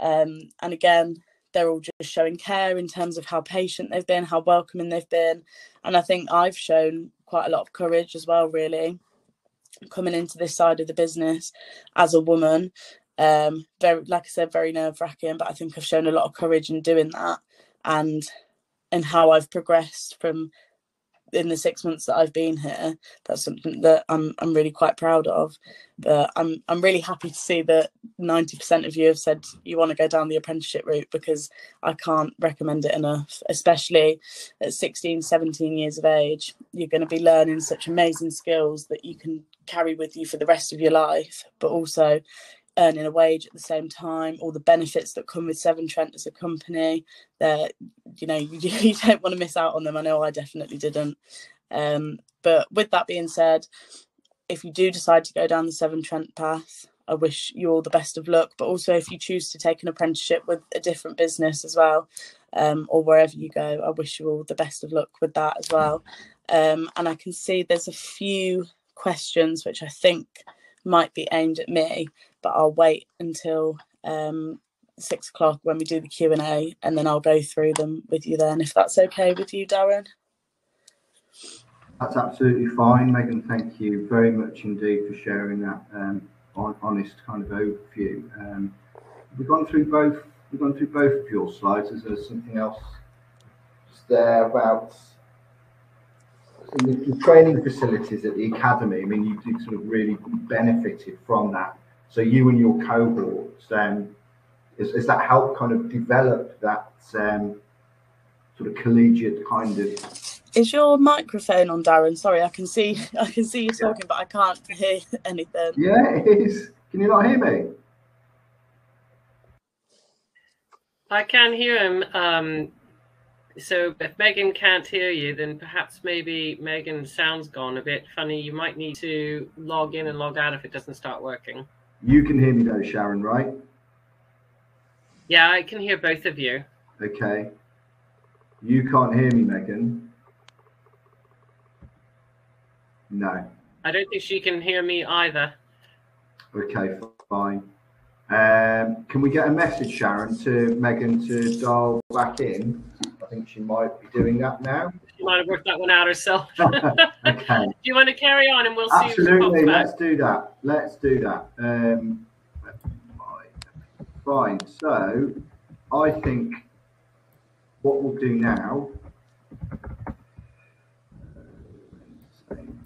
Speaker 5: Um, and again they're all just showing care in terms of how patient they've been how welcoming they've been and i think i've shown quite a lot of courage as well really coming into this side of the business as a woman um, very, like I said, very nerve wracking, but I think I've shown a lot of courage in doing that, and and how I've progressed from in the six months that I've been here. That's something that I'm I'm really quite proud of. But I'm I'm really happy to see that 90% of you have said you want to go down the apprenticeship route because I can't recommend it enough, especially at 16, 17 years of age. You're going to be learning such amazing skills that you can carry with you for the rest of your life, but also earning a wage at the same time, all the benefits that come with Severn Trent as a company, that you know [LAUGHS] you, you don't want to miss out on them. I know I definitely didn't. Um, but with that being said, if you do decide to go down the Severn Trent path, I wish you all the best of luck. But also, if you choose to take an apprenticeship with a different business as well, um, or wherever you go, I wish you all the best of luck with that as well. Um, and I can see there's a few questions which I think might be aimed at me, but I'll wait until um, six o'clock when we do the Q and A, and then I'll go through them with you then, if that's okay with you, Darren.
Speaker 2: That's absolutely fine, Megan. Thank you very much indeed for sharing that um, honest kind of overview. Um, we've gone through both. We've gone through both of your slides. Is there something else there about the, the, training facilities at the academy, I mean, you, you sort of really benefited from that. So you and your cohorts, um, is, is that helped kind of develop that um, sort of collegiate kind of?
Speaker 5: Is your microphone on, Darren? Sorry, I can see I can see you talking, yeah. but I can't hear [LAUGHS] anything.
Speaker 2: Yeah, it is. Can you not hear me?
Speaker 1: I can hear him. Um, so if Megan can't hear you, then perhaps maybe Megan's sound's gone a bit funny. You might need to log in and log out if it doesn't start working.
Speaker 2: You can hear me though, Sharon, right?
Speaker 1: Yeah, I can hear both of you.
Speaker 2: Okay. You can't hear me, Megan. No.
Speaker 1: I don't think she can hear me either.
Speaker 2: Okay, fine. Um, can we get a message, Sharon, to Megan to dial back in? I think she might be doing that now.
Speaker 1: She might have worked that one out herself. [LAUGHS]
Speaker 2: Okay.
Speaker 1: Do you want to carry on and we'll see if
Speaker 2: Absolutely. Let's do that. Let's do that. Um, fine. So, I think what we'll do now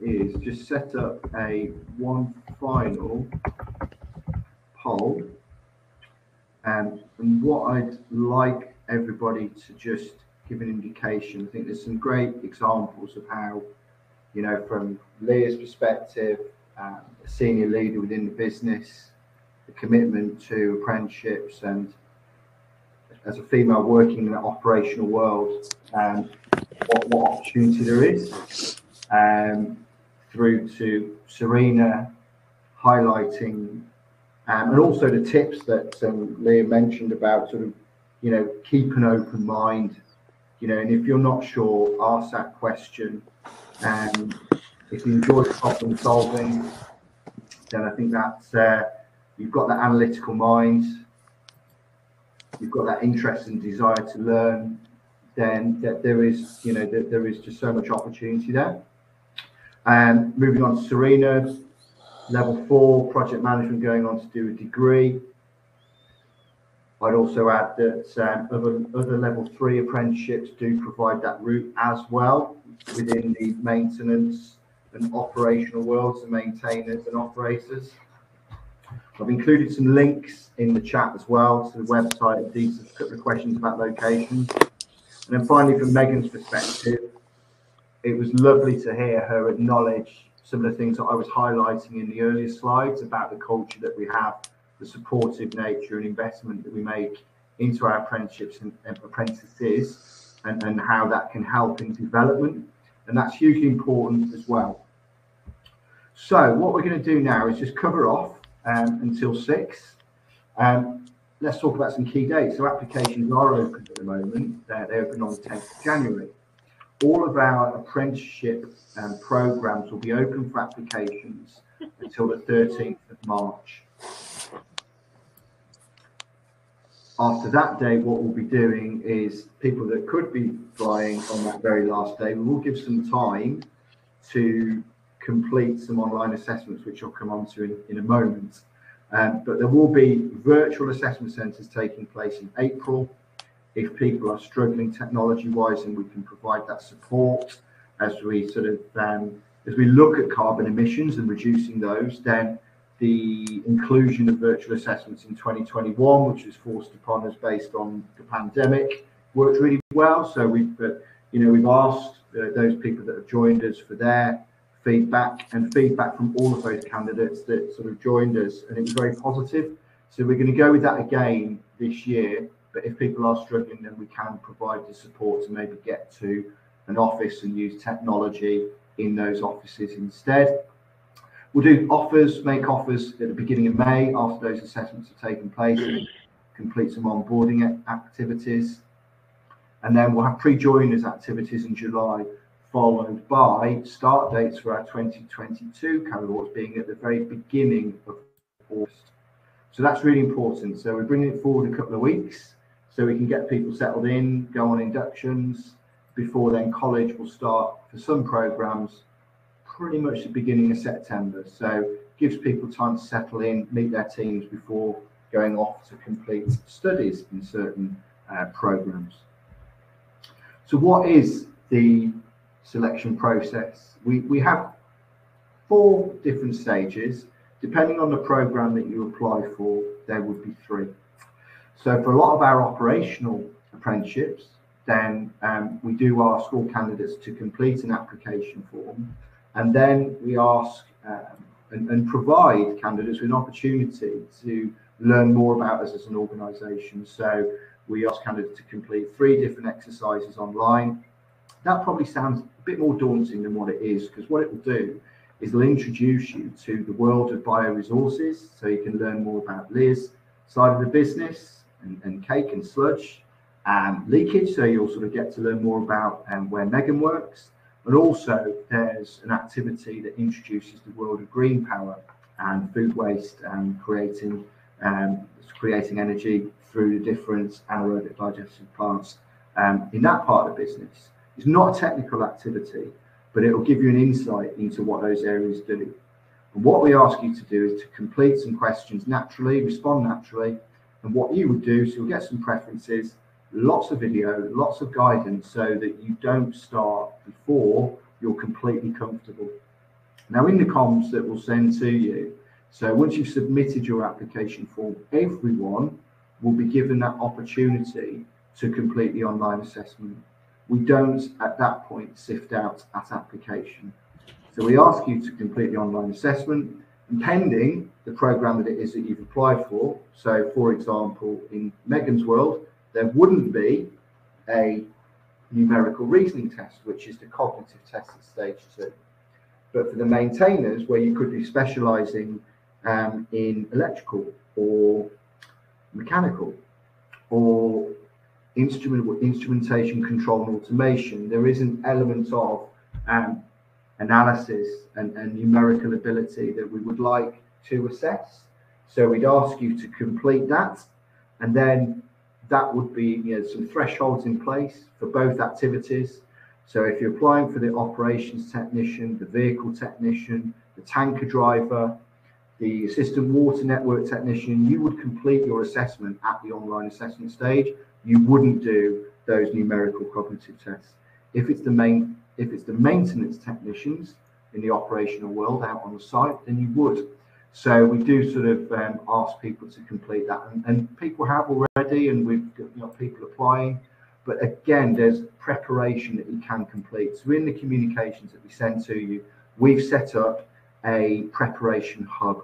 Speaker 2: is just set up a one final poll. Um, and what I'd like everybody to just give an indication, I think there's some great examples of how, you know, from Leah's perspective, um, a senior leader within the business, the commitment to apprenticeships and as a female working in an operational world, um, what, what opportunity there is, um, through to Serena highlighting, um, and also the tips that um, Leah mentioned about sort of, you know, keep an open mind, you know, and if you're not sure, ask that question. Um, if you enjoy problem solving, then I think that's uh, you've got that analytical mind, you've got that interest and desire to learn, then that there is, you know, that there is just so much opportunity there. And moving on to Serena, level four project management, going on to do a degree. I'd also add that um, other, other level three apprenticeships do provide that route as well within the maintenance and operational worlds, the maintainers and operators. I've included some links in the chat as well to the website. These couple of questions about locations. And then finally, from Megan's perspective, it was lovely to hear her acknowledge some of the things that I was highlighting in the earlier slides about the culture that we have, the supportive nature and investment that we make into our apprenticeships and, and apprentices, and, and how that can help in development. And that's hugely important as well. So what we're going to do now is just cover off um, until six. Um, let's talk about some key dates. So applications are open at the moment. They're, they open on the 10th of January. All of our apprenticeship um, programs will be open for applications until the 13th of March. After that day, what we'll be doing is people that could be flying on that very last day, we will give some time to complete some online assessments, which I'll come on to in, in a moment. Um, but there will be virtual assessment centres taking place in April. If people are struggling technology wise, and we can provide that support as we sort of um, as we look at carbon emissions and reducing those, then the inclusion of virtual assessments in 2021, which was forced upon us based on the pandemic, worked really well. So we've, uh, you know, we've asked uh, those people that have joined us for their feedback and feedback from all of those candidates that sort of joined us, and it was very positive. So we're going to go with that again this year. But if people are struggling, then we can provide the support to maybe get to an office and use technology in those offices instead. We'll do offers, make offers at the beginning of May after those assessments have taken place, and [CLEARS THROAT] complete some onboarding activities. And then we'll have pre-joiners activities in July followed by start dates for our 2022 cohorts being at the very beginning of August. So that's really important. So we're bringing it forward a couple of weeks so we can get people settled in, go on inductions. Before then, college will start for some programs pretty much the beginning of September. So gives people time to settle in, meet their teams before going off to complete studies in certain uh, programs. So what is the selection process. We, we have four different stages. Depending on the program that you apply for, there would be three. So for a lot of our operational apprenticeships, then um, we do ask all candidates to complete an application form, and then we ask um, and, and, provide candidates with an opportunity to learn more about us as an organisation. So we ask candidates to complete three different exercises online. That probably sounds a bit more daunting than what it is because what it will do is it'll introduce you to the world of bioresources so you can learn more about Liz side of the business and, and cake and sludge and leakage so you'll sort of get to learn more about um, where Megan works but also there's an activity that introduces the world of green power and food waste and creating um, creating energy through the different anaerobic digestive plants um, in that part of the business. It's not a technical activity, but it will give you an insight into what those areas do. And what we ask you to do is to complete some questions naturally, respond naturally, and what you would do, so you'll get some preferences, lots of video, lots of guidance so that you don't start before you're completely comfortable. Now, in the comms that we'll send to you, so once you've submitted your application form, everyone will be given that opportunity to complete the online assessment. We don't at that point sift out at application. So we ask you to complete the online assessment pending the program that it is that you've applied for. So for example, in Megan's world, there wouldn't be a numerical reasoning test, which is the cognitive test at stage two. But for the maintainers, where you could be specializing um, in electrical or mechanical or instrument instrumentation control and automation, there is an element of um, analysis and, and numerical ability that we would like to assess. So we'd ask you to complete that, and then that would be you know some thresholds in place for both activities. So if you're applying for the operations technician, the vehicle technician, the tanker driver, the assistant water network technician, you would complete your assessment at the online assessment stage. You wouldn't do those numerical cognitive tests. If it's the main, if it's the maintenance technicians in the operational world out on the site, then you would. So we do sort of um, ask people to complete that, and, and people have already, and we've got you know, people applying. But again, there's preparation that you can complete. So in the communications that we send to you, we've set up a preparation hub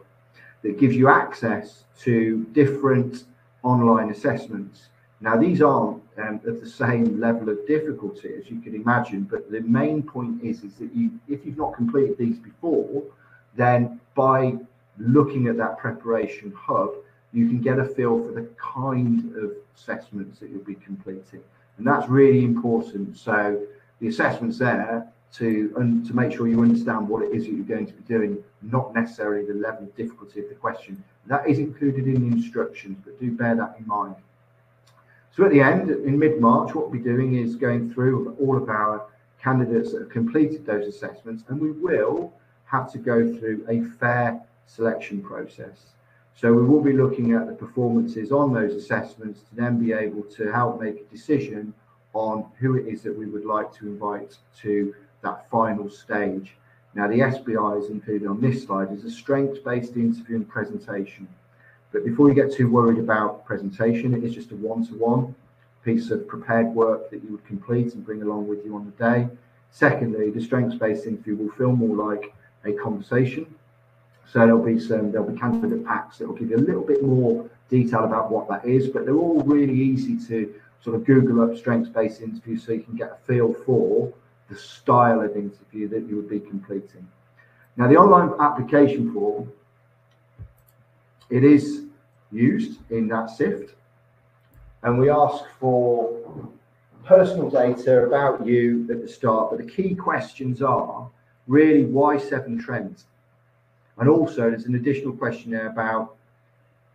Speaker 2: that gives you access to different online assessments. Now, these aren't um, of the same level of difficulty as you can imagine, but the main point is, is that you, if you've not completed these before, then by looking at that preparation hub, you can get a feel for the kind of assessments that you'll be completing. And that's really important. So the assessments there to and to make sure you understand what it is that you're going to be doing, not necessarily the level of difficulty of the question. That is included in the instructions, but do bear that in mind. So at the end, in mid-March, what we'll be doing is going through all of our candidates that have completed those assessments, and we will have to go through a fair selection process. So we will be looking at the performances on those assessments to then be able to help make a decision on who it is that we would like to invite to that final stage. Now, the SBI is included on this slide is a strengths-based interview and presentation. But before you get too worried about presentation, it is just a one-to-one piece of prepared work that you would complete and bring along with you on the day. Secondly, the strengths-based interview will feel more like a conversation. So there'll be some there'll be candidate packs that will give you a little bit more detail about what that is, but they're all really easy to sort of Google up strengths-based interview so you can get a feel for the style of interview that you would be completing. Now, the online application form, it is used in that SIFT, and we ask for personal data about you at the start, but the key questions are really why Severn Trent? And also, there's an additional question there about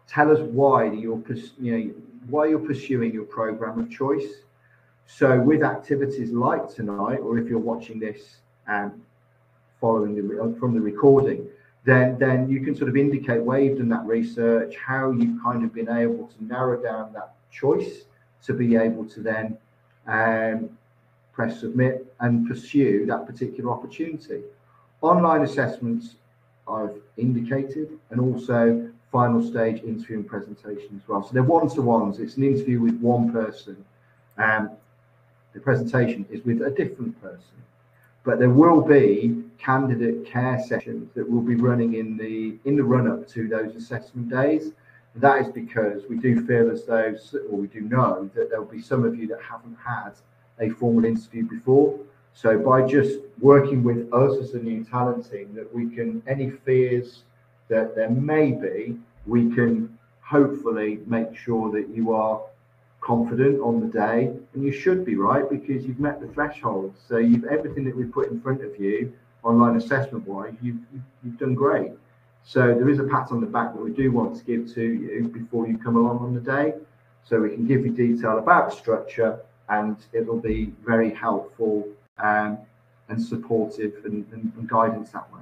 Speaker 2: tell us why you're you know why you're pursuing your program of choice so with activities like tonight, or if you're watching this um, following the uh, from the recording, then then you can sort of indicate where you've done that research, how you've kind of been able to narrow down that choice to be able to then um, press submit and pursue that particular opportunity. Online assessments I've indicated, and also final stage interview and presentation as well. So they're one to ones. It's an interview with one person. Um, the presentation is with a different person. But there will be candidate care sessions that will be running in the in the run up to those assessment days. And that is because we do feel as though, or we do know that there'll be some of you that haven't had a formal interview before. So by just working with us as a new talent team, that we can any fears that there may be, we can hopefully make sure that you are confident on the day, and you should be right because you've met the threshold. So you've everything that we put in front of you, online assessment wise, you've, you've done great. So there is a pat on the back that we do want to give to you before you come along on the day, so we can give you detail about the structure, and it'll be very helpful um, and supportive and, and, and, guidance that way.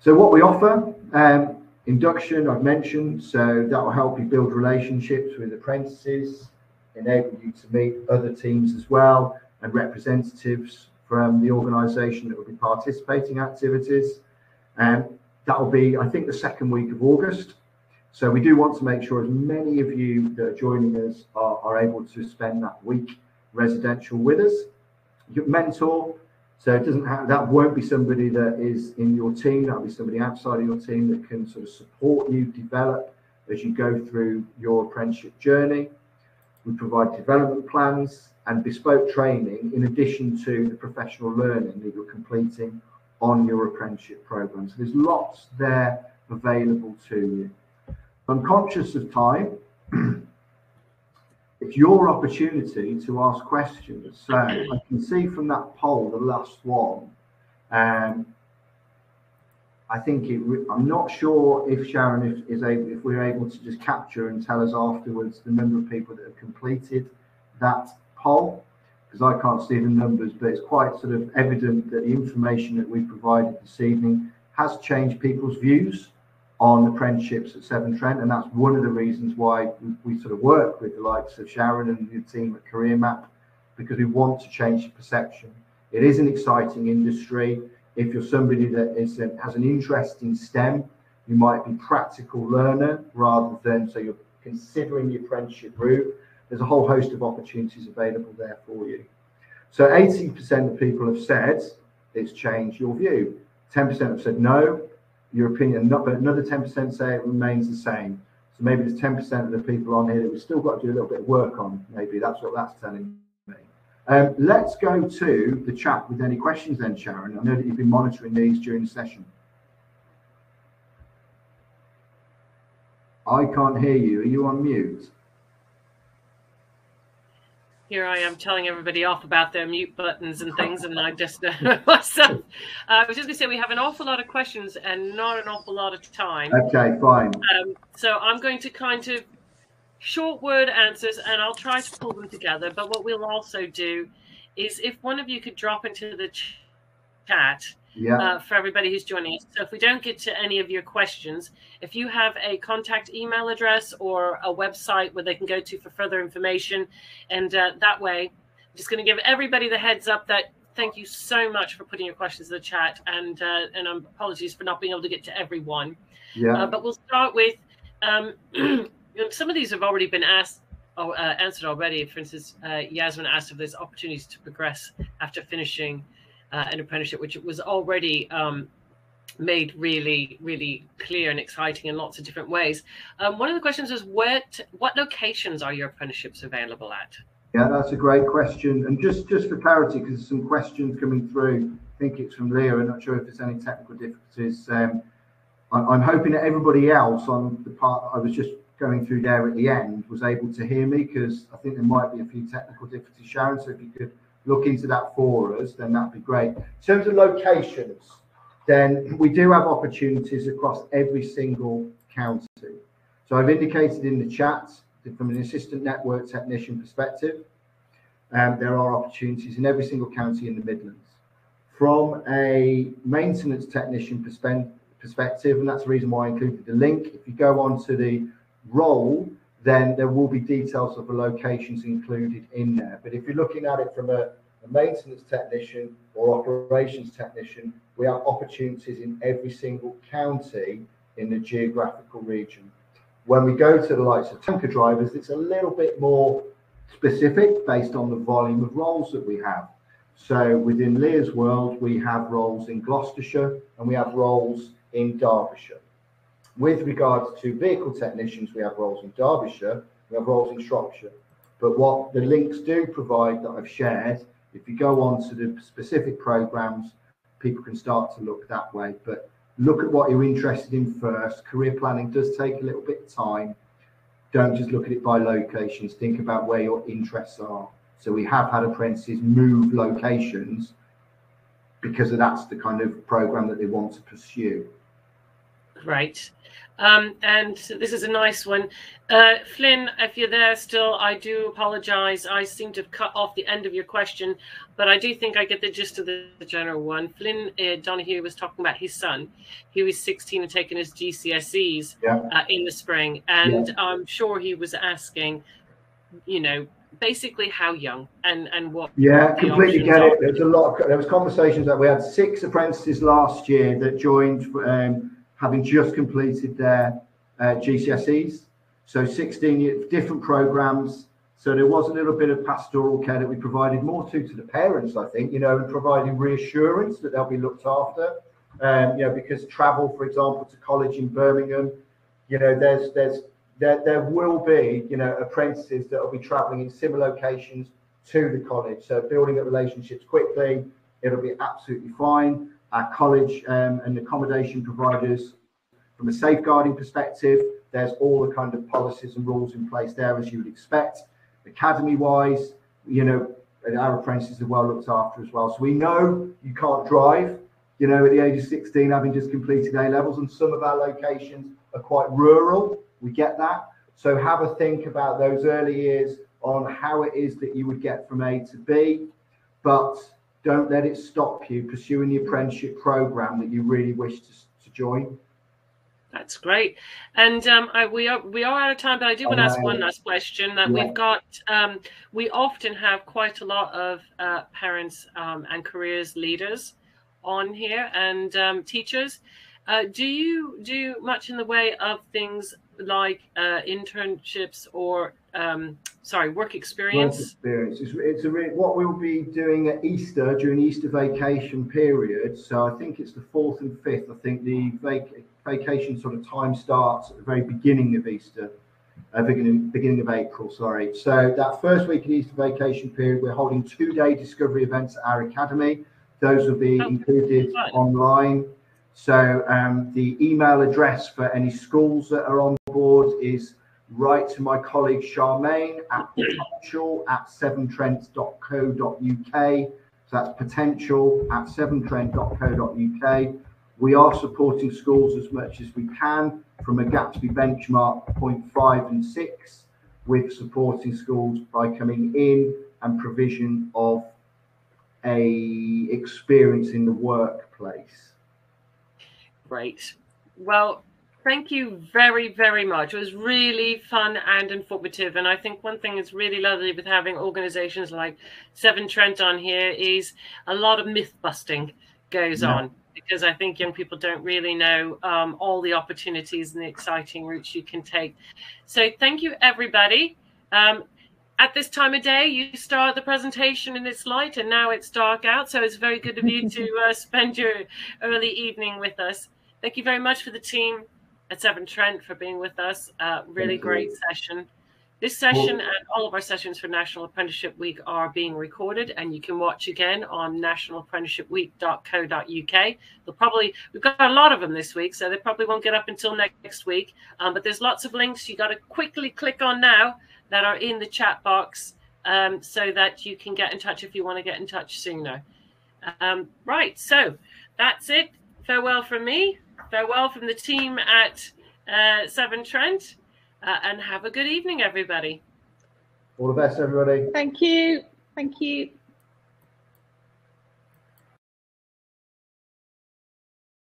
Speaker 2: So what we offer, um, induction I've mentioned, so that will help you build relationships with apprentices, enable you to meet other teams as well and representatives from the organisation that will be participating activities. And um, that will be, I think, the second week of August. So we do want to make sure as many of you that are joining us are, are able to spend that week residential with us. Your mentor, so it doesn't have that won't be somebody that is in your team, that'll be somebody outside of your team that can sort of support you develop as you go through your apprenticeship journey. We provide development plans and bespoke training in addition to the professional learning that you're completing on your apprenticeship program. So there's lots there available to you. I'm conscious of time. [CLEARS THROAT] it's your opportunity to ask questions. So I can see from that poll, the last one, um, I think it, I'm not sure if Sharon is, is, able, if we're able to just capture and tell us afterwards the number of people that have completed that poll, because I can't see the numbers, but it's quite sort of evident that the information that we provided this evening has changed people's views on apprenticeships at Severn Trent, and that's one of the reasons why we, sort of work with the likes of Sharon and the team at Career Map because we want to change perception. It is an exciting industry. If you're somebody that is uh, has an interest in STEM, you might be practical learner rather than so you're considering the apprenticeship route. There's a whole host of opportunities available there for you. So 80% of people have said it's changed your view. 10% have said no, your opinion, not, but another 10% say it remains the same. So maybe there's 10% of the people on here that we've still got to do a little bit of work on. Maybe that's what that's telling me. Um, let's go to the chat with any questions then, Sharon. I know that you've been monitoring these during the session. I can't hear you. Are you on mute?
Speaker 1: Here I am telling everybody off about their mute buttons and things, and I just uh, [LAUGHS] [LAUGHS] myself. Uh, I was just going to say we have an awful lot of questions and not an awful lot of time.
Speaker 2: Okay, fine.
Speaker 1: Um, so I'm going to kind of short word answers, and I'll try to pull them together. But what we'll also do is, if one of you could drop into the chat yeah. Uh, for everybody who's joining us. So if we don't get to any of your questions, if you have a contact email address or a website where they can go to for further information, and uh, that way, I'm just going to give everybody the heads up that thank you so much for putting your questions in the chat, and uh, and um, apologies for not being able to get to everyone. Yeah. Uh, but we'll start with um, [CLEARS THROAT] some of these have already been asked. Oh, uh, answered already. For instance, uh, Yasmin asked if there's opportunities to progress after finishing uh, an apprenticeship, which was already um, made really, really clear and exciting in lots of different ways. Um, one of the questions is, what what locations are your apprenticeships available at?
Speaker 2: Yeah, that's a great question. And just just for clarity, because some questions coming through. I think it's from Leah. I'm not sure if there's any technical difficulties. Um, I'm hoping that everybody else on the part I was just going through there at the end was able to hear me because I think there might be a few technical difficulties. Sharon, so if you could look into that for us, then that'd be great. In terms of locations, then we do have opportunities across every single county. So I've indicated in the chat from an assistant network technician perspective, um, there are opportunities in every single county in the Midlands. From a maintenance technician perspective, and that's the reason why I included the link. If you go on to the role then there will be details of the locations included in there. But if you're looking at it from a, a maintenance technician or operations technician, we have opportunities in every single county in the geographical region. When we go to the likes of tanker drivers, it's a little bit more specific based on the volume of roles that we have. So within Leah's world, we have roles in Gloucestershire and we have roles in Derbyshire. With regards to vehicle technicians, we have roles in Derbyshire, we have roles in Shropshire. But what the links do provide that I've shared, if you go on to the specific programs, people can start to look that way. But look at what you're interested in first. Career planning does take a little bit of time. Don't just look at it by locations. Think about where your interests are. So we have had apprentices move locations because that's the kind of program that they want to pursue.
Speaker 1: Great. Um, and this is a nice one. Uh, Flynn, if you're there still, I do apologize. I seem to have cut off the end of your question, but I do think I get the gist of the, the general one. Flynn uh, Donahue was talking about his son, who is 16 and taking his GCSEs
Speaker 2: Yeah.
Speaker 1: uh, in the spring. And I'm sure he was asking, you know, basically how young and, and what.
Speaker 2: Yeah, completely get
Speaker 1: are.
Speaker 2: it. There's a lot. Of, there was conversations that we had six apprentices last year that joined, um, having just completed their uh, GCSEs. So 16 year, different programs. So there was a little bit of pastoral care that we provided more to to the parents, I think, you know, and providing reassurance that they'll be looked after. Um, you know, because travel, for example, to college in Birmingham, you know, there's there's there there will be, you know, apprentices that will be traveling in similar locations to the college. So building up relationships quickly, it'll be absolutely fine. Our college um, and accommodation providers, from a safeguarding perspective, there's all the kind of policies and rules in place there as you would expect. Academy wise, you know, our apprentices are well looked after as well. So we know you can't drive, you know, at the age of 16, having just completed A levels, and some of our locations are quite rural. We get that. So have a think about those early years on how it is that you would get from A to B, but don't let it stop you pursuing the apprenticeship program that you really wish to, to join.
Speaker 1: That's great, and um, I, we are we are out of time, but I do want to ask one last question. That
Speaker 2: Yeah.
Speaker 1: we've got, um, we often have quite a lot of uh, parents um, and careers leaders on here and um, teachers. Uh, do you do much in the way of things like uh, internships or um, sorry, work
Speaker 2: Work
Speaker 1: experience?
Speaker 2: experience. It's, it's a re- what we'll be doing at Easter during the Easter vacation period. So I think it's the fourth and fifth. I think the vac- vacation sort of time starts at the very beginning of Easter, uh, beginning beginning of April. Sorry. So that first week of Easter vacation period, we're holding two day discovery events at our academy. Those will be
Speaker 1: Oh,
Speaker 2: included
Speaker 1: fun.
Speaker 2: online. So um, the email address for any schools that are on board is write to my colleague Charmaine at potential at severntrent.co.uk. So that's potential at severntrent.co.uk. We are supporting schools as much as we can from a Gatsby benchmark 0.5 and 6 with supporting schools by coming in and provision of a experience in the workplace.
Speaker 1: Great. Well, thank you very, very much. It was really fun and informative. And I think one thing that's really lovely with having organizations like Severn Trent on here is a lot of myth busting goes
Speaker 2: Yeah.
Speaker 1: on because I think young people don't really know um, all the opportunities and the exciting routes you can take. So thank you, everybody. Um, at this time of day, you start the presentation and it's light, and now it's dark out. So it's very good of you to [LAUGHS] uh, spend your early evening with us. Thank you very much for the team at Severn Trent for being with us. Uh, really great session. This session and all of our sessions for National Apprenticeship Week are being recorded, and you can watch again on nationalapprenticeshipweek.co.uk. They'll probably we've got a lot of them this week, so they probably won't get up until next week. Um, but there's lots of links you got to quickly click on now that are in the chat box, um, so that you can get in touch if you want to get in touch sooner. Um, right, so that's it. Farewell from me. Farewell from the team at uh, Severn Trent, uh, and have a good evening, everybody.
Speaker 2: All the best, everybody.
Speaker 3: Thank you. Thank you.